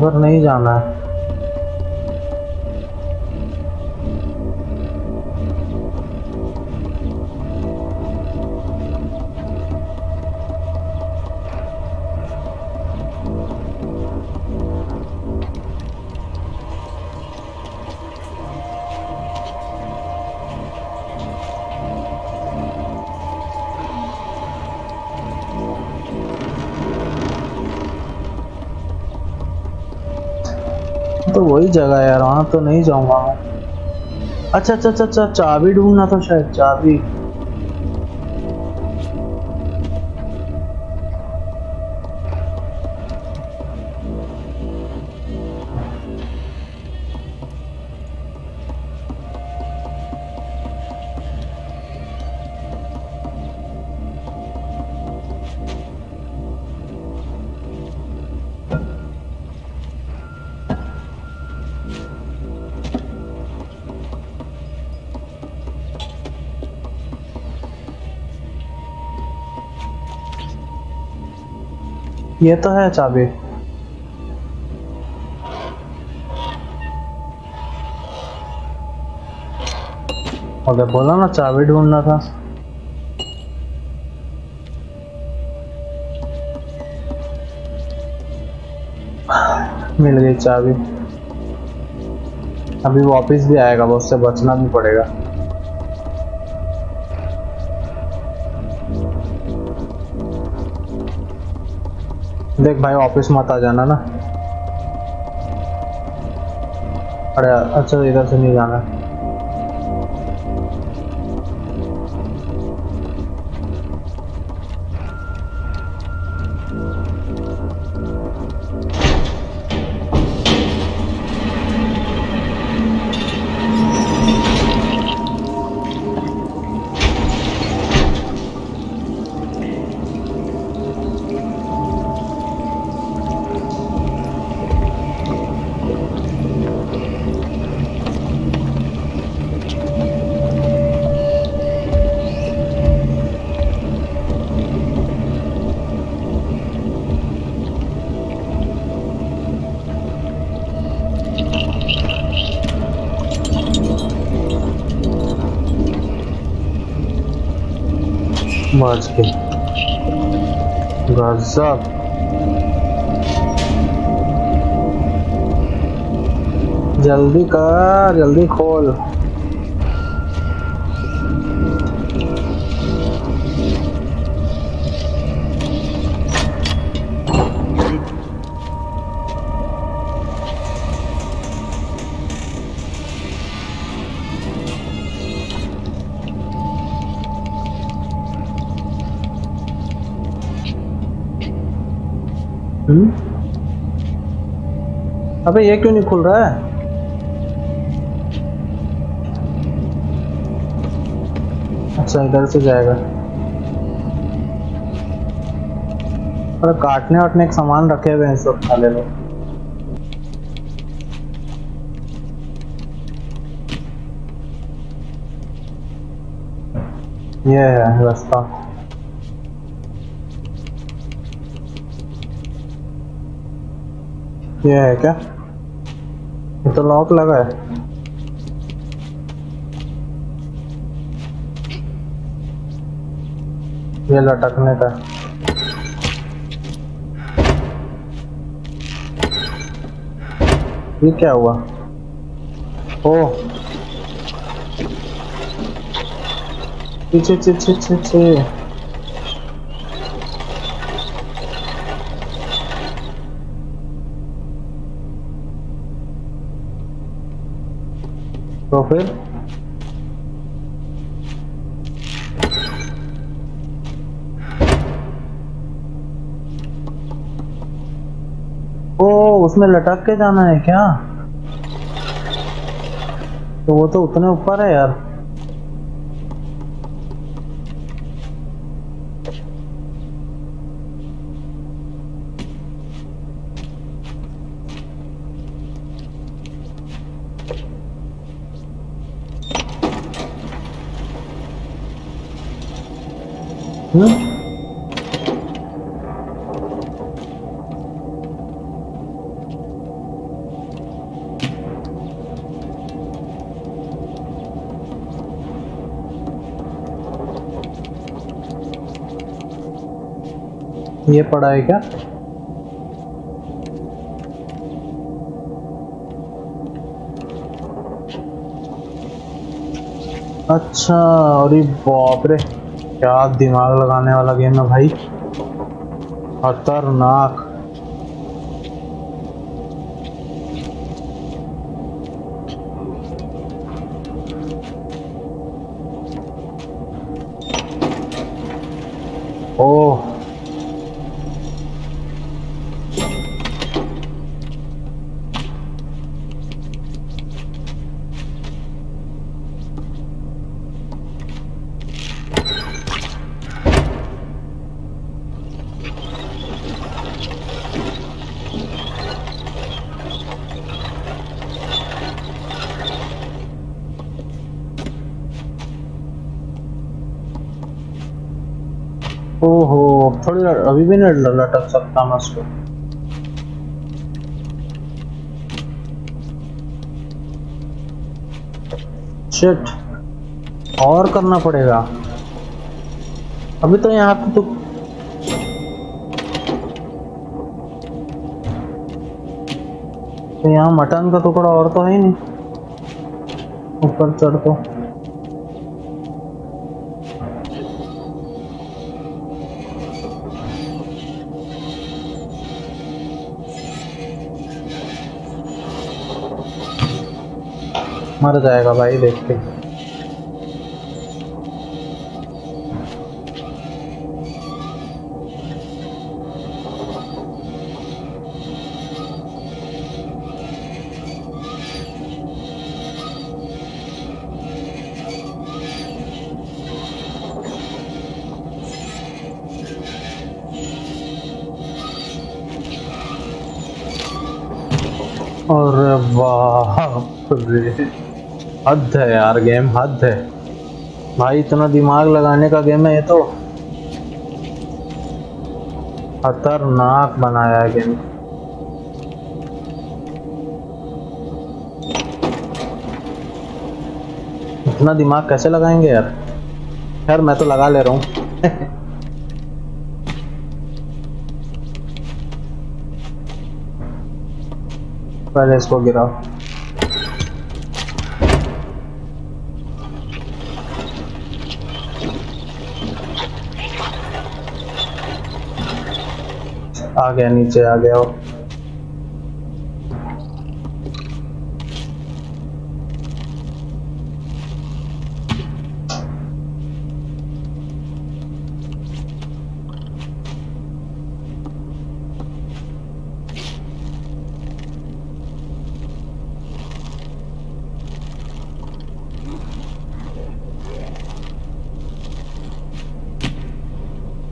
उधर नहीं जाना है। जगह यार, वहाँ तो नहीं जाऊँगा मैं। अच्छा अच्छा अच्छा अच्छा चाबी ढूंढना था शायद, चाबी। ये तो है चाबी। अगर बोला ना चाबी ढूंढना था। मिल गई चाबी। अभी वापस भी आएगा उससे बचना भी पड़ेगा। देख भाई ऑफ़िस मत आ जाना ना। अरे अच्छा इधर से नहीं जाना। बच के। गजब जल्दी कर जल्दी खोल। हम्म? अबे, ये क्यों नहीं खुल रहा है? अच्छा इधर से जाएगा। अरे, काटने वाटने के सामान रखे हुए हैं सब खा ले लो ये है, रास्ता। ये है क्या? ये तो लॉक लगा है। ये लटकने का। ये क्या हुआ? ओ। पीछे पीछे पीछे तो फिर ओ उसमें लटक के जाना है क्या? तो वो तो उतने ऊपर है यार। ये पड़ा है क्या? अच्छा अरे बाप रे, क्या दिमाग लगाने वाला गेम है भाई। खतरनाक ओह ओहो अब थोड़ी लड़- अभी भी नहीं लटक सकता मैं उसको। शिट और करना पड़ेगा। अभी तो यहाँ पे तो तो यहाँ मटन का टुकड़ा और तो है ही नहीं। ऊपर चढ़ तो। मर जाएगा भाई देख के। अरे बाप रे। हद है यार गेम हद है। भाई, इतना दिमाग लगाने का गेम है ये तो। खतरनाक बनाया है गेम इतना दिमाग कैसे लगाएँगे यार? खैर, मैं तो लगा ले रहा हूँ। पहले इसको गिराओ। आ गया नीचे आ गया वो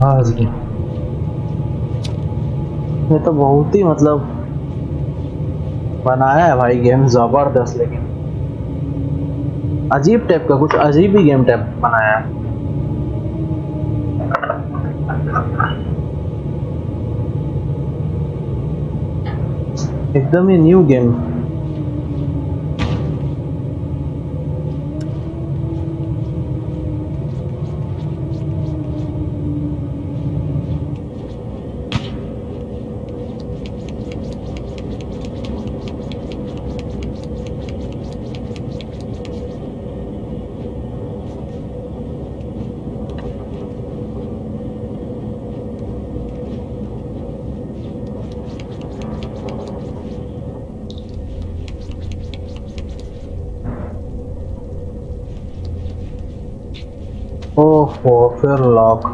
हाँ जी ये तो बहुत ही मतलब बनाया है भाई गेम ज़बरदस्त, लेकिन अजीब टाइप का, कुछ अजीब ही गेम टाइप बनाया है। एकदम ही न्यू गेम फिर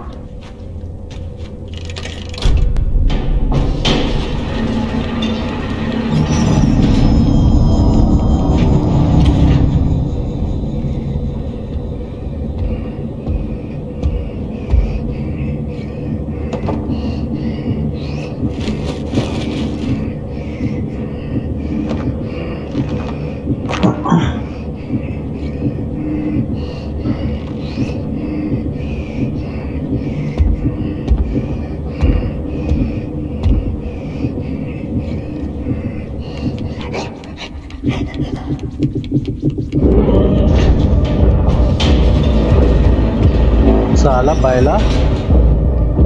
पहला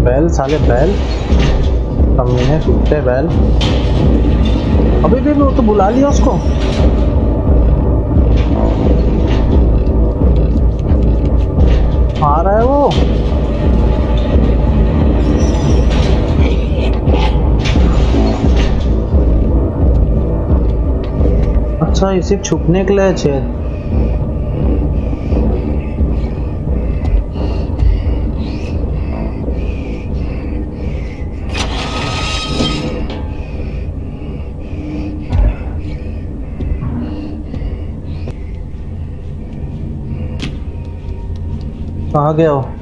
बैल, साले बैल. कमीने कुत्ते बैल. अभी भी वो तो बुला लिया उसको. आ रहा है वो. अच्छा इसे छुपने के लिए छेद कहाँ गया हो?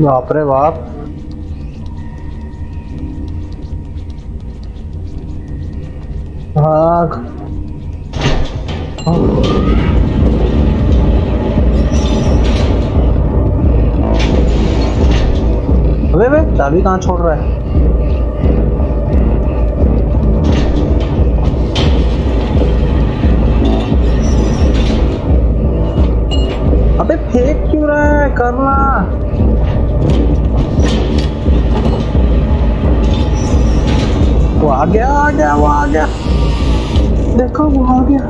बाप रे बाप। अबे बे चाबी कहाँ छोड़ रहा है? अबे, फेंक क्यों रहा है? करना। गया आ गया वो आ गया देखो, वो आ गया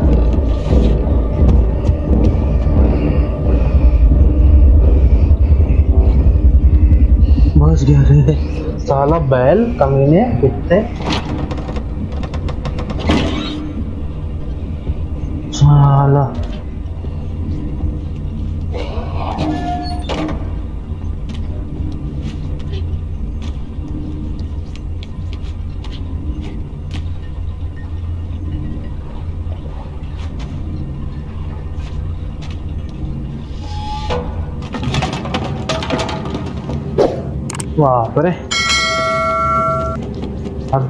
बस गया रे। साला बैल, कमीने कितने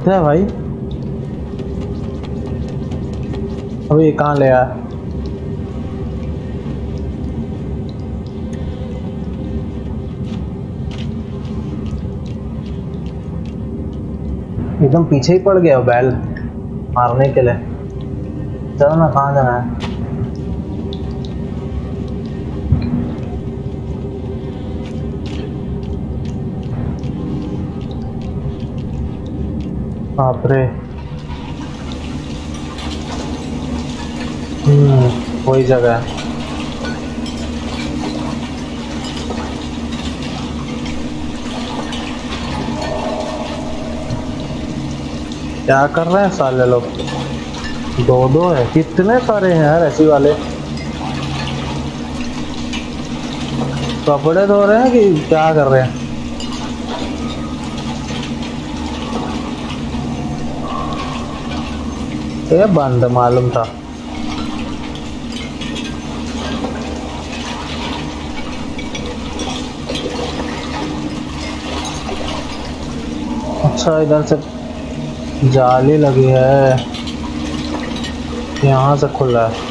है भाई? अभी ये कहाँ ले आया? एकदम पीछे ही पड़ गया बैल मारने के लिए। चलो ना, कहाँ जाना है? बाप रे। हम्म वही जगह। है क्या कर रहे हैं साले लोग? दो दो है। कितने सारे हैं यार ऐसी वाले? कपड़े धो रहे हैं कि क्या कर रहे हैं? ये बंद मालूम था। अच्छा इधर से जाली लगी है। यहाँ से खुला है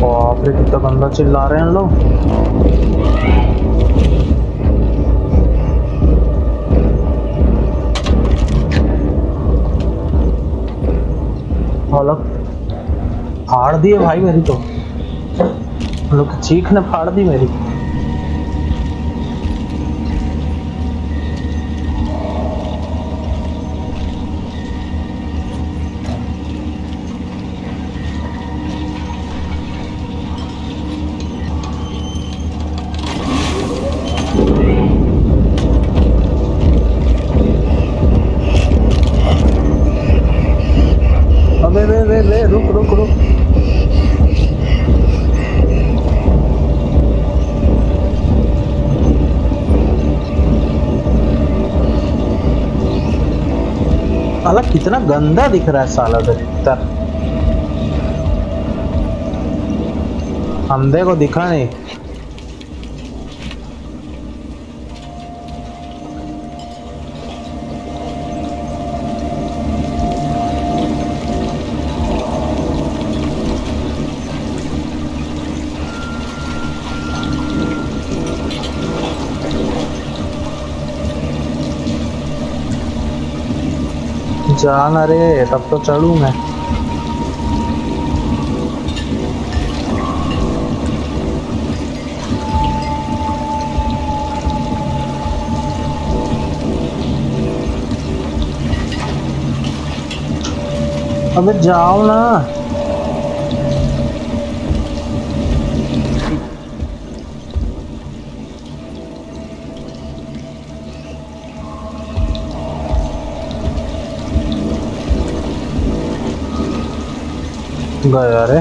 बाप गंदा चिल्ला रहे हैं लोग। हालत फाड़ दिए भाई मेरी तो। लोग चीख ने फाड़ दी मेरी। गंदा दिख रहा है साला दफ्तर अंधे को दिखा नहीं। जान रे तब तो चढ़ू मैं। अबे जाओ ना। गया रे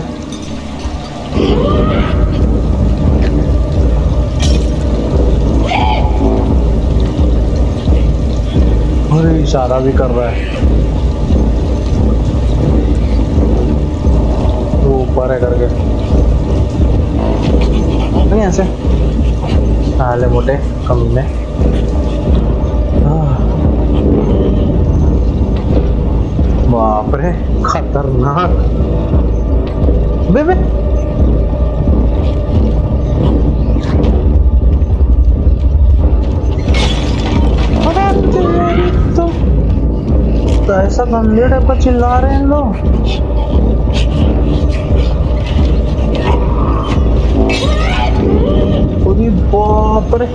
अरे, इशारा भी कर रहा है। वो ऊपर है करके। नहीं ऐसे हाले मोटे, कमी में। बाप रे, खतरनाक। बे बे तो तो ऐसा गंदे टाइप चिल्ला रहे हैं लोग। बाप रे।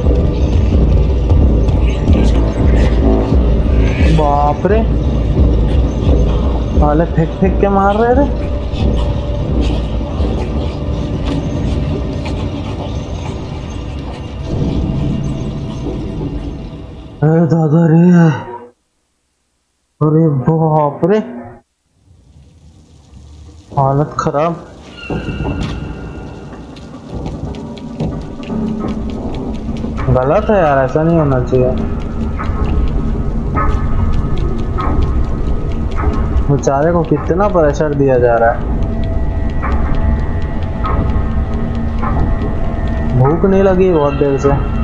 बाप रे। साले फेंक फेंक के मार रहे थे। अरे दादा रे। अरे बाप रे। हालत खराब। गलत है यार, ऐसा नहीं होना चाहिए। बेचारे को कितना प्रेशर दिया जा रहा है। भूख नहीं लगी बहुत देर से।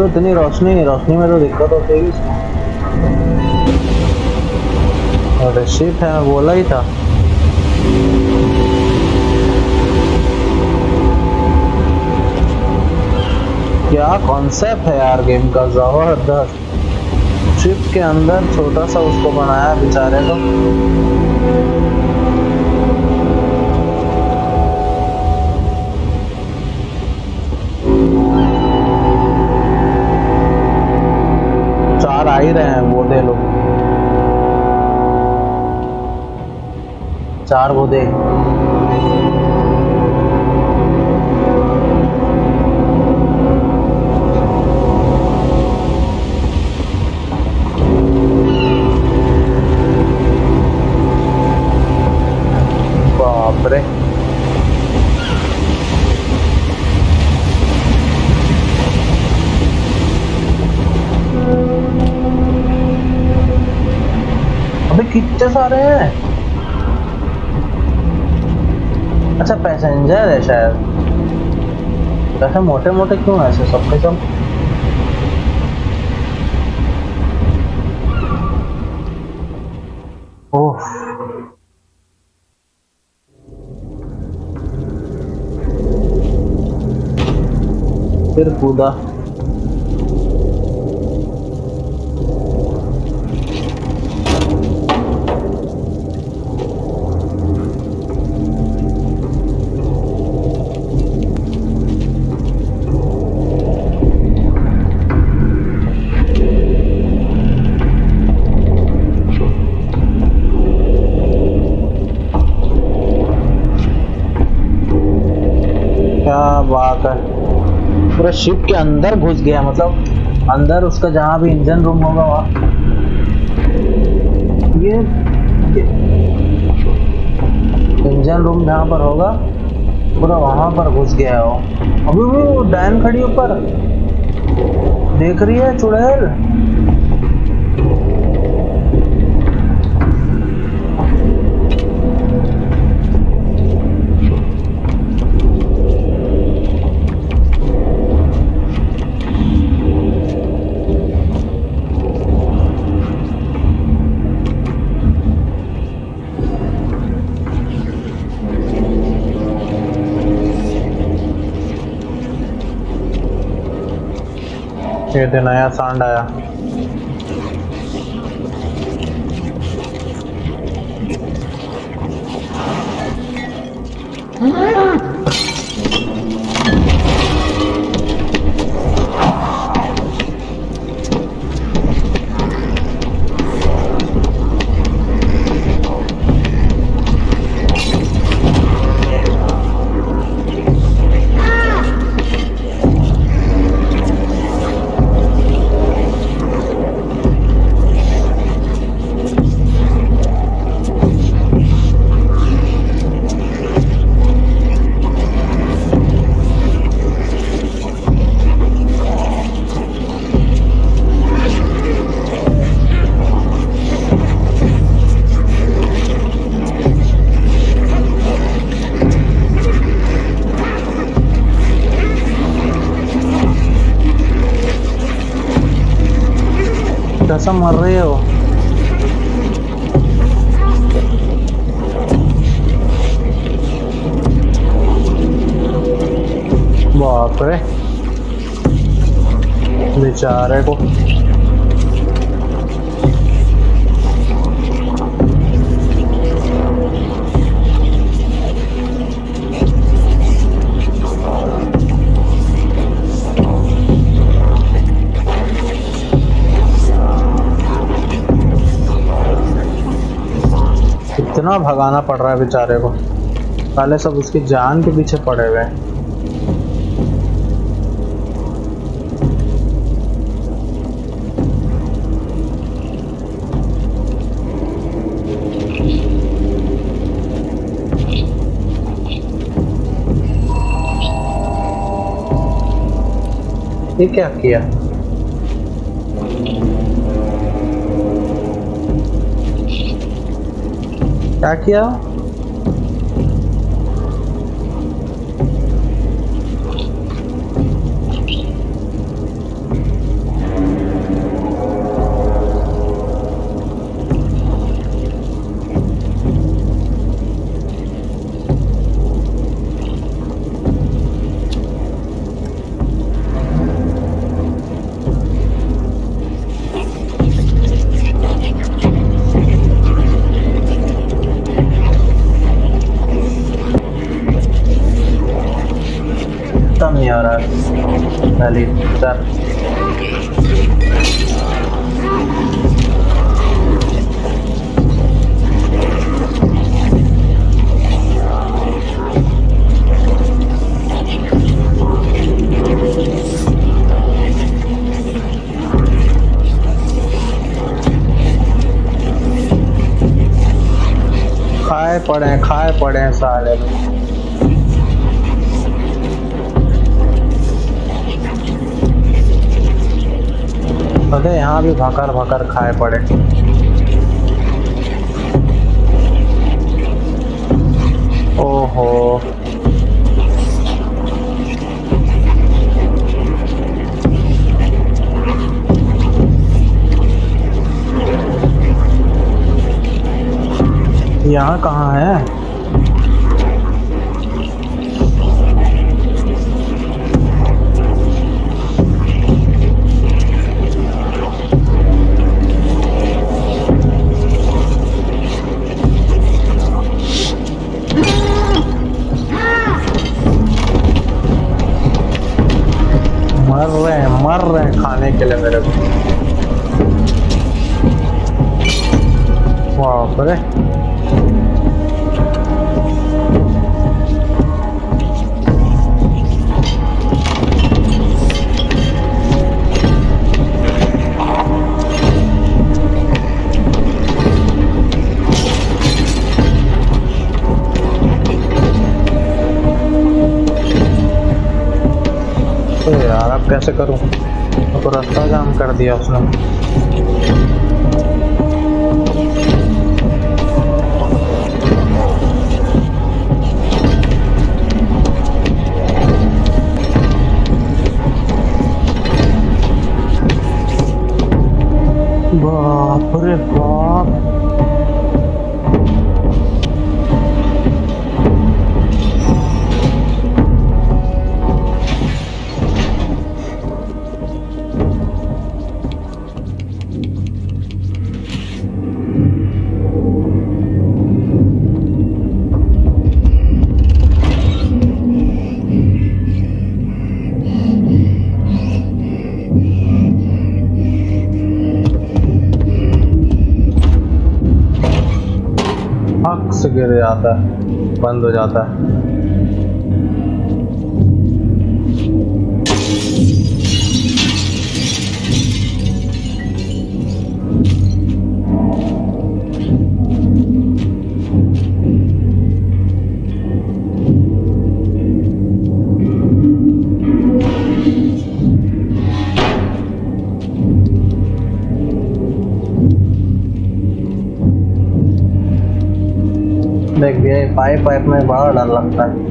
अबे इतनी रोशनी रोशनी में तो दिक्कत होती है अरे शिप है मैं बोला ही था। क्या कॉन्सेप्ट है यार गेम का? ज़बरदस्त। शिप के अंदर छोटा सा उसको बनाया बेचारे को। चार अबे कितने सारे हैं? पैसेंजर है शायद। वैसे मोटे मोटे क्यों है ऐसे सबके सब? फिर कूदा। पूरा शिप के अंदर घुस गया मतलब अंदर उसका जहाँ भी इंजन रूम होगा वहाँ। ये इंजन रूम जहाँ पर होगा, पूरा वहाँ पर घुस गया है। वो अभी वो डैन खड़ी ऊपर। देख रही है चुड़ैल? ये तो नया सांड आया। कैसा मर रहे हो बाप रे बेचारे को भगाना पड़ रहा है बेचारे को। पहले सब उसकी जान के पीछे पड़े हुए ये क्या किया? क्या किया? खत्म नहीं हो रहा है सर खाए पड़े खाए पड़े सारे। है यहाँ भी भकर भकर खाए पड़े। ओहो। यहाँ कहाँ है? साइकिल है मेरे को बाप यार अब कैसे करूँ? काम कर दिया उसने। बाप रे बाप। जाता है बंद हो जाता है। पाइप वाइप में बड़ा डर लगता है।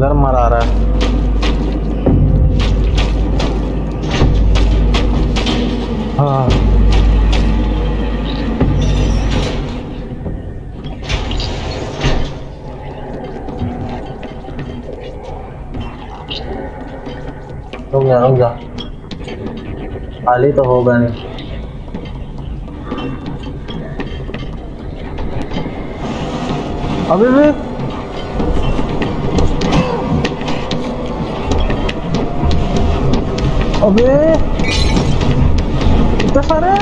उधर मरा रहा है। हाँ। रुक जा रुक जा। खाली तो होगा नहीं अभी भी अबे इतने सारे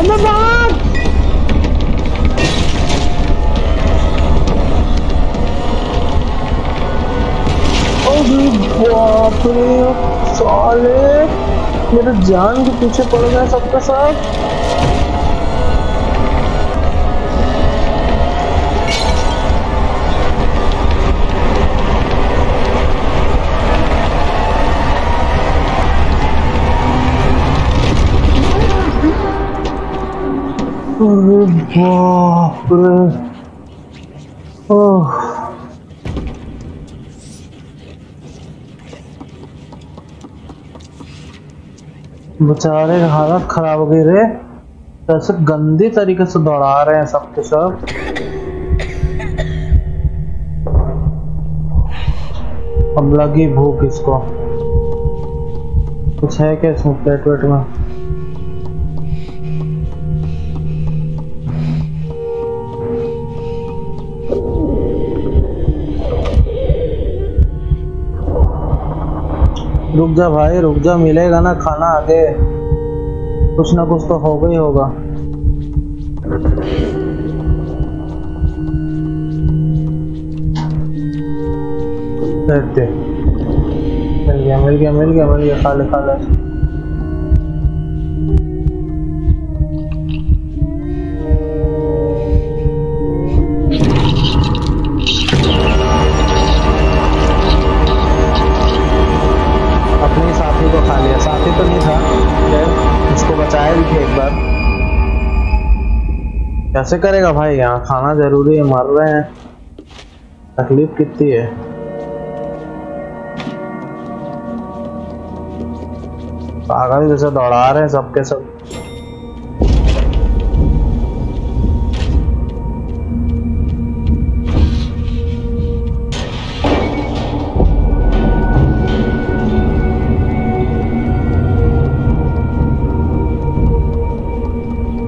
अबे भाग अबे बाप रे साले। मेरे जान के पीछे पड़ गया सबका सब अरे बाप रे बेचारे हालत खराब हो गई रे। ऐसे गंदी तरीके से दौड़ा रहे हैं सब के सब। अब लगी भूख इसको। कुछ है क्या इसमें पेट वेट में? रुक जा भाई, रुक जा, मिलेगा ना खाना आगे। कुछ ना कुछ तो होगा ही होगा। मिल गया मिल गया मिल गया मिल गया, खा ले खा ले। कैसे करेगा भाई? यहाँ खाना ज़रूरी है, मर रहे हैं। तकलीफ़ कितनी है? पागल जैसे दौड़ा रहे हैं सबके सब।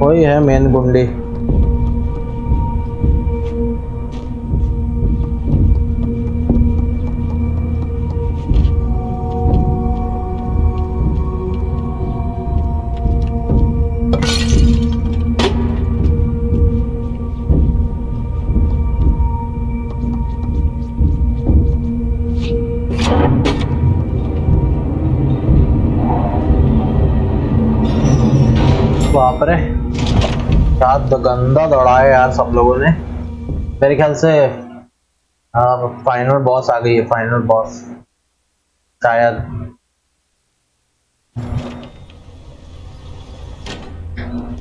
वही है मेन गुंडी। बाप रे क्या गंदा दौड़ा है यार सब लोगों ने। मेरे ख्याल से फाइनल बॉस आ गई है फाइनल बॉस शायद।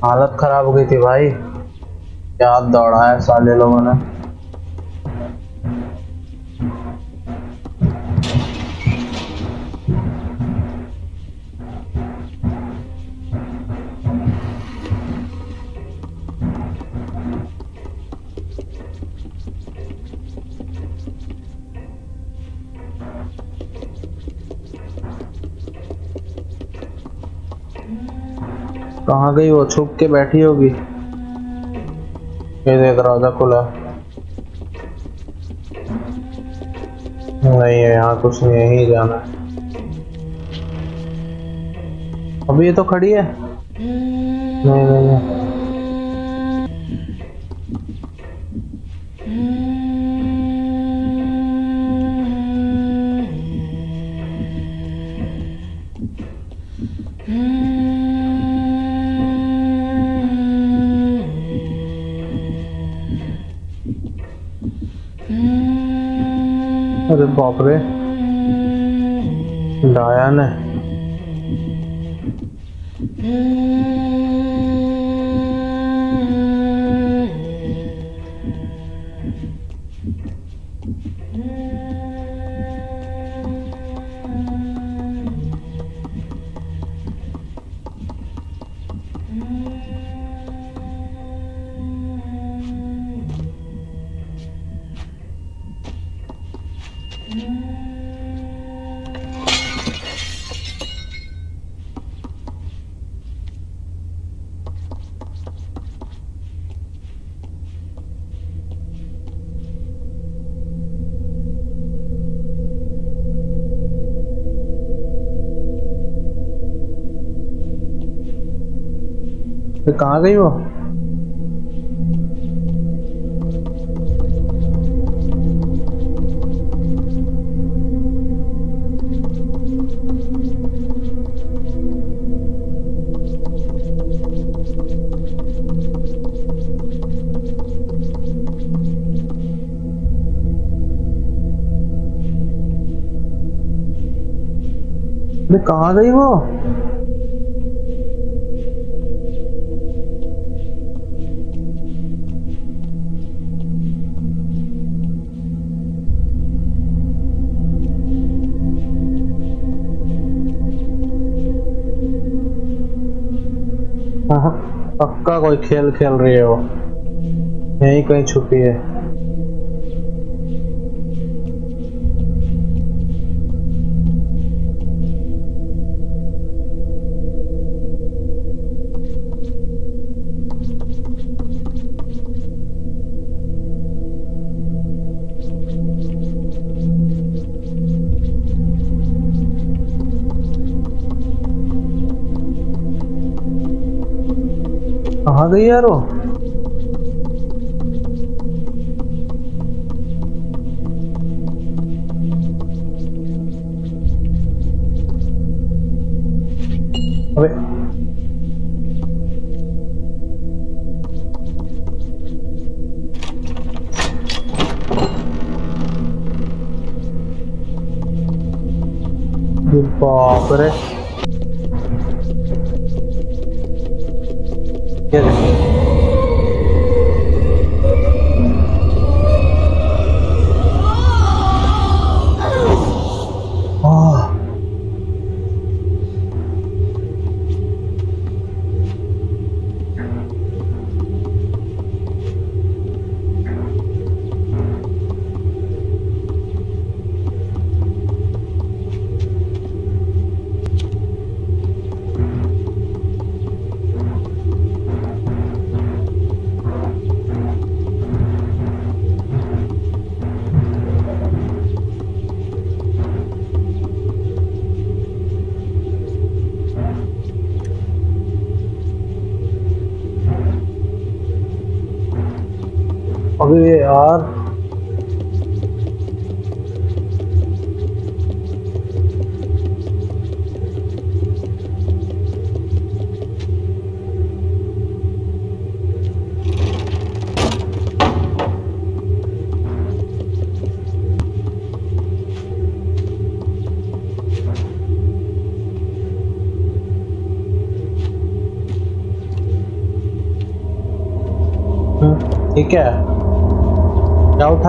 हालत खराब हो गई थी भाई। क्या दौड़ा है साले लोगों ने। कहाँ गई वो? छुप के बैठी होगी। ये दरवाज़ा खुला। नहीं है यहाँ कुछ नहीं यही जाना अभी ये तो खड़ी है? नहीं नहीं नहीं। बाप रे। डाया है कहाँ गई वो? कहाँ गई वो? कोई खेल खेल रही है? वो यहीं कहीं छुपी है। कहाँ गई यार वो अबे बाप रे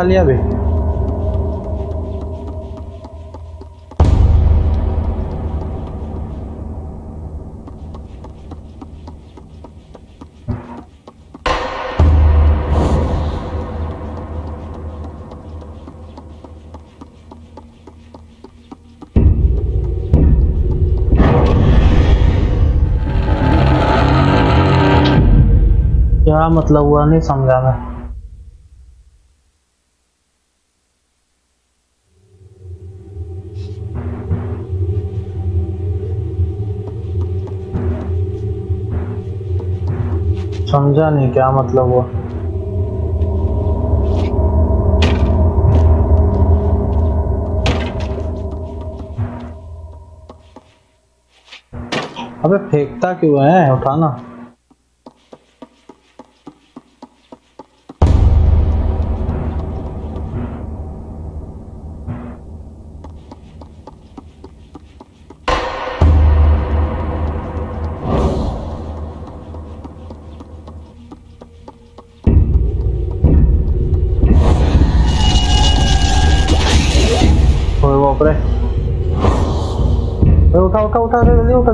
लिया अभी। मतलब हुआ? नहीं समझा। समझा नहीं क्या मतलब हुआ। अबे फेंकता क्यों है? उठाना।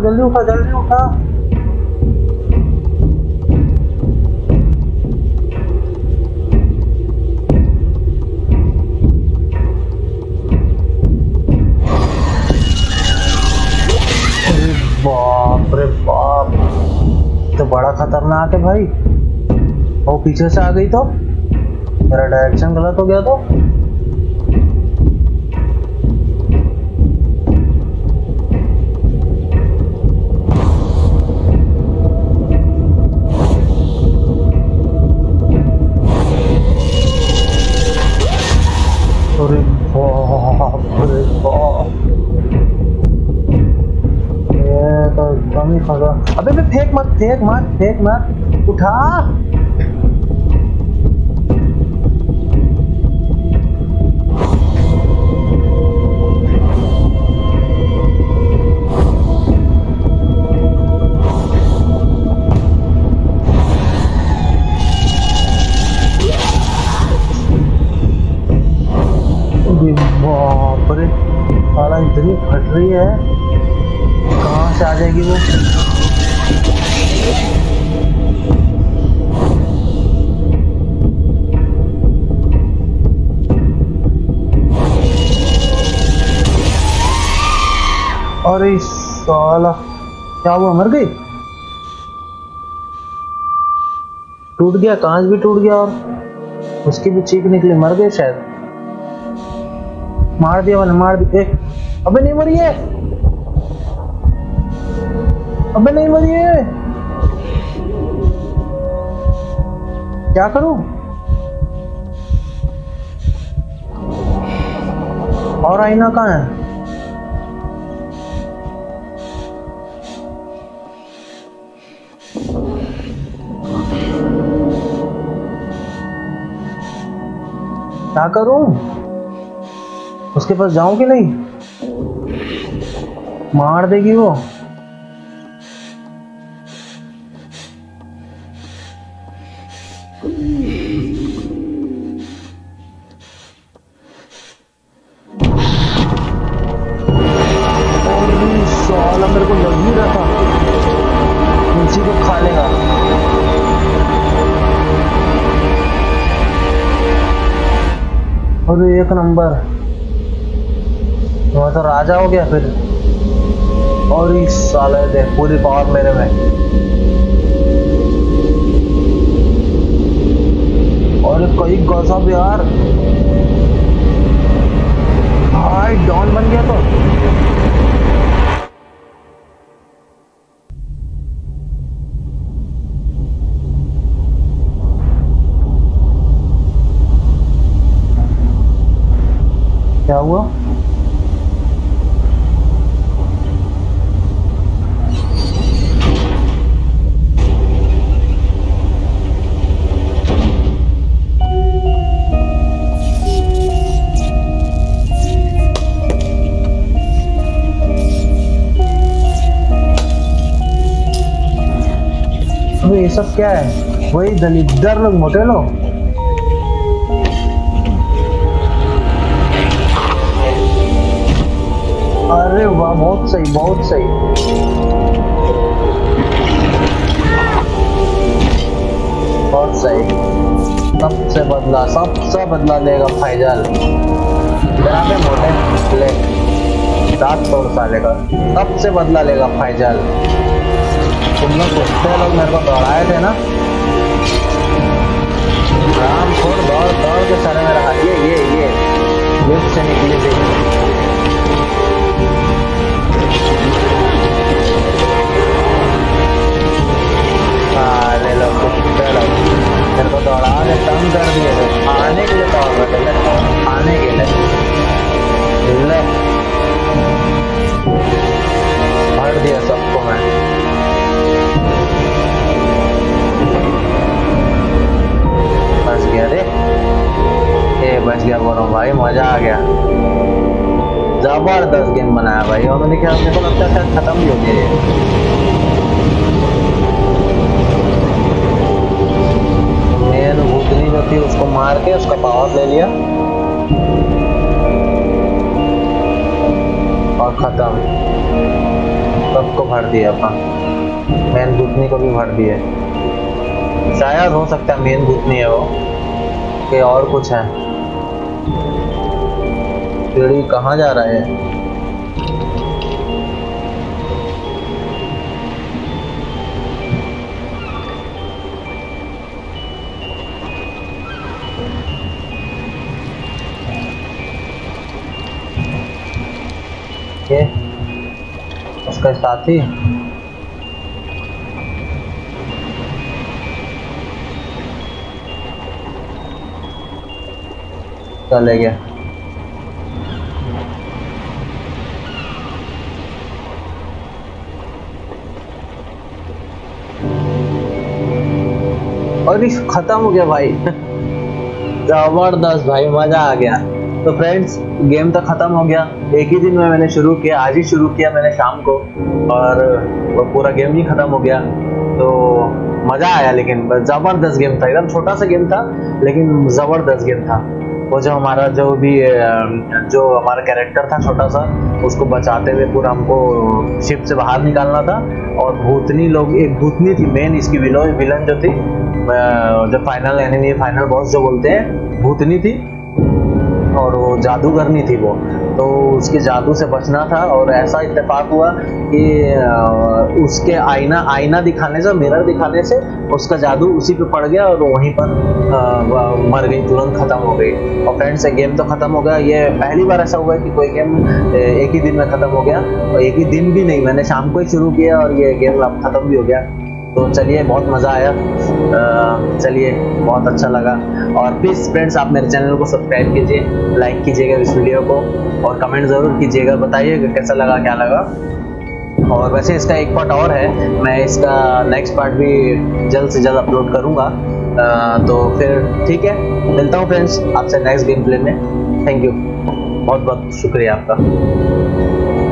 जल्दी उठा जल्दी उठा। बाप रे बाप। तो बड़ा खतरनाक है भाई। वो पीछे से आ गई तो? मेरा डायरेक्शन गलत हो गया तो? फेंक मत फेंक मत उठा। टूट गया, कांच भी टूट गया और उसकी भी चीख निकली, मर गए शायद। मार दिया मैंने, मार दिया। अबे नहीं मरी है। अबे नहीं मरी है। क्या करूँ? और आईना कहाँ है? क्या करूँ? उसके पास जाऊँ कि नहीं? मार देगी वो। राजा हो गया फिर। और इस साले दे पूरी पावर मेरे में। और कई गजब यार dalidarnog motelo. अरे वाह बहुत सही बहुत सही बहुत सही सबसे बदला सबसे बदला लेगा फैजल बराबर मोटे ले दांत तोड़ साले सबसे बदला लेगा फैजल तुम लोग कुत्ते लोग मेरे को दौड़ाए थे ना राम छोड़ दौड़ दौड़ के सारे मेरा हाथ ये ये ये। लिफ्ट से निकली थी। मेरे को दौड़ा के कर दिए खाने के लिए दौड़ रहे थे मेरे को लिए। ले। भर दिया सबको मैं। बच गया रे। ए, बच गया बोल भाई, मज़ा आ गया। ज़बरदस्त गेम बनाया भाई, और मैंने क्या मेरे लगता है खत्म भी हो गया भूतनी जो थी उसको मार के उसका पावर ले लिया। और खत्म। सबको भर दिया अपन। मेन भूतनी को भी भर दिए शायद हो सकता है मेन भूतनी है वो कि और कुछ है। सीढ़ी कहाँ जा रहा है? उसका साथी? चले गया। और इस खत्म हो गया भाई। ज़बरदस्त भाई, मज़ा आ गया। तो फ्रेंड्स गेम तो ख़त्म हो गया। एक ही दिन में मैंने शुरू किया, आज ही शुरू किया मैंने शाम को। और वो पूरा गेम ही ख़त्म हो गया। तो मज़ा आया, लेकिन ज़बरदस्त गेम था। एकदम छोटा सा गेम था, लेकिन ज़बरदस्त गेम था। वो जो हमारा जो भी जो हमारा कैरेक्टर था छोटा सा, उसको बचाते हुए पूरा हमको शिप से बाहर निकालना था। और भूतनी लोग, एक भूतनी थी मेन इसकी विलन विलन जो थी जो फाइनल एनिमी फाइनल बॉस जो बोलते हैं, भूतनी थी। और वो जादूगरनी थी वो। तो उसके जादू से बचना था और ऐसा इत्तेफाक हुआ कि उसके आईना आईना दिखाने से मिरर दिखाने से उसका जादू उसी पे पड़ गया और वहीं पर आ, मर गई तुरंत ख़त्म हो गई। और फ्रेंड्स गेम तो ख़त्म हो गया। ये पहली बार ऐसा हुआ कि कोई गेम एक ही दिन में ख़त्म हो गया और एक ही दिन भी नहीं मैंने शाम को ही शुरू किया और ये गेम ख़त्म भी हो गया। तो चलिए बहुत मज़ा आया। चलिए बहुत अच्छा लगा। और प्लीज़ फ्रेंड्स आप मेरे चैनल को सब्सक्राइब कीजिए लाइक कीजिएगा इस वीडियो को और कमेंट ज़रूर कीजिएगा बताइएगा कैसा लगा क्या लगा। और वैसे इसका एक पार्ट और है। मैं इसका नेक्स्ट पार्ट भी जल्द से जल्द अपलोड करूँगा। तो फिर ठीक है। मिलता हूँ फ्रेंड्स आपसे नेक्स्ट गेम प्ले में। थैंक यू बहुत बहुत शुक्रिया आपका।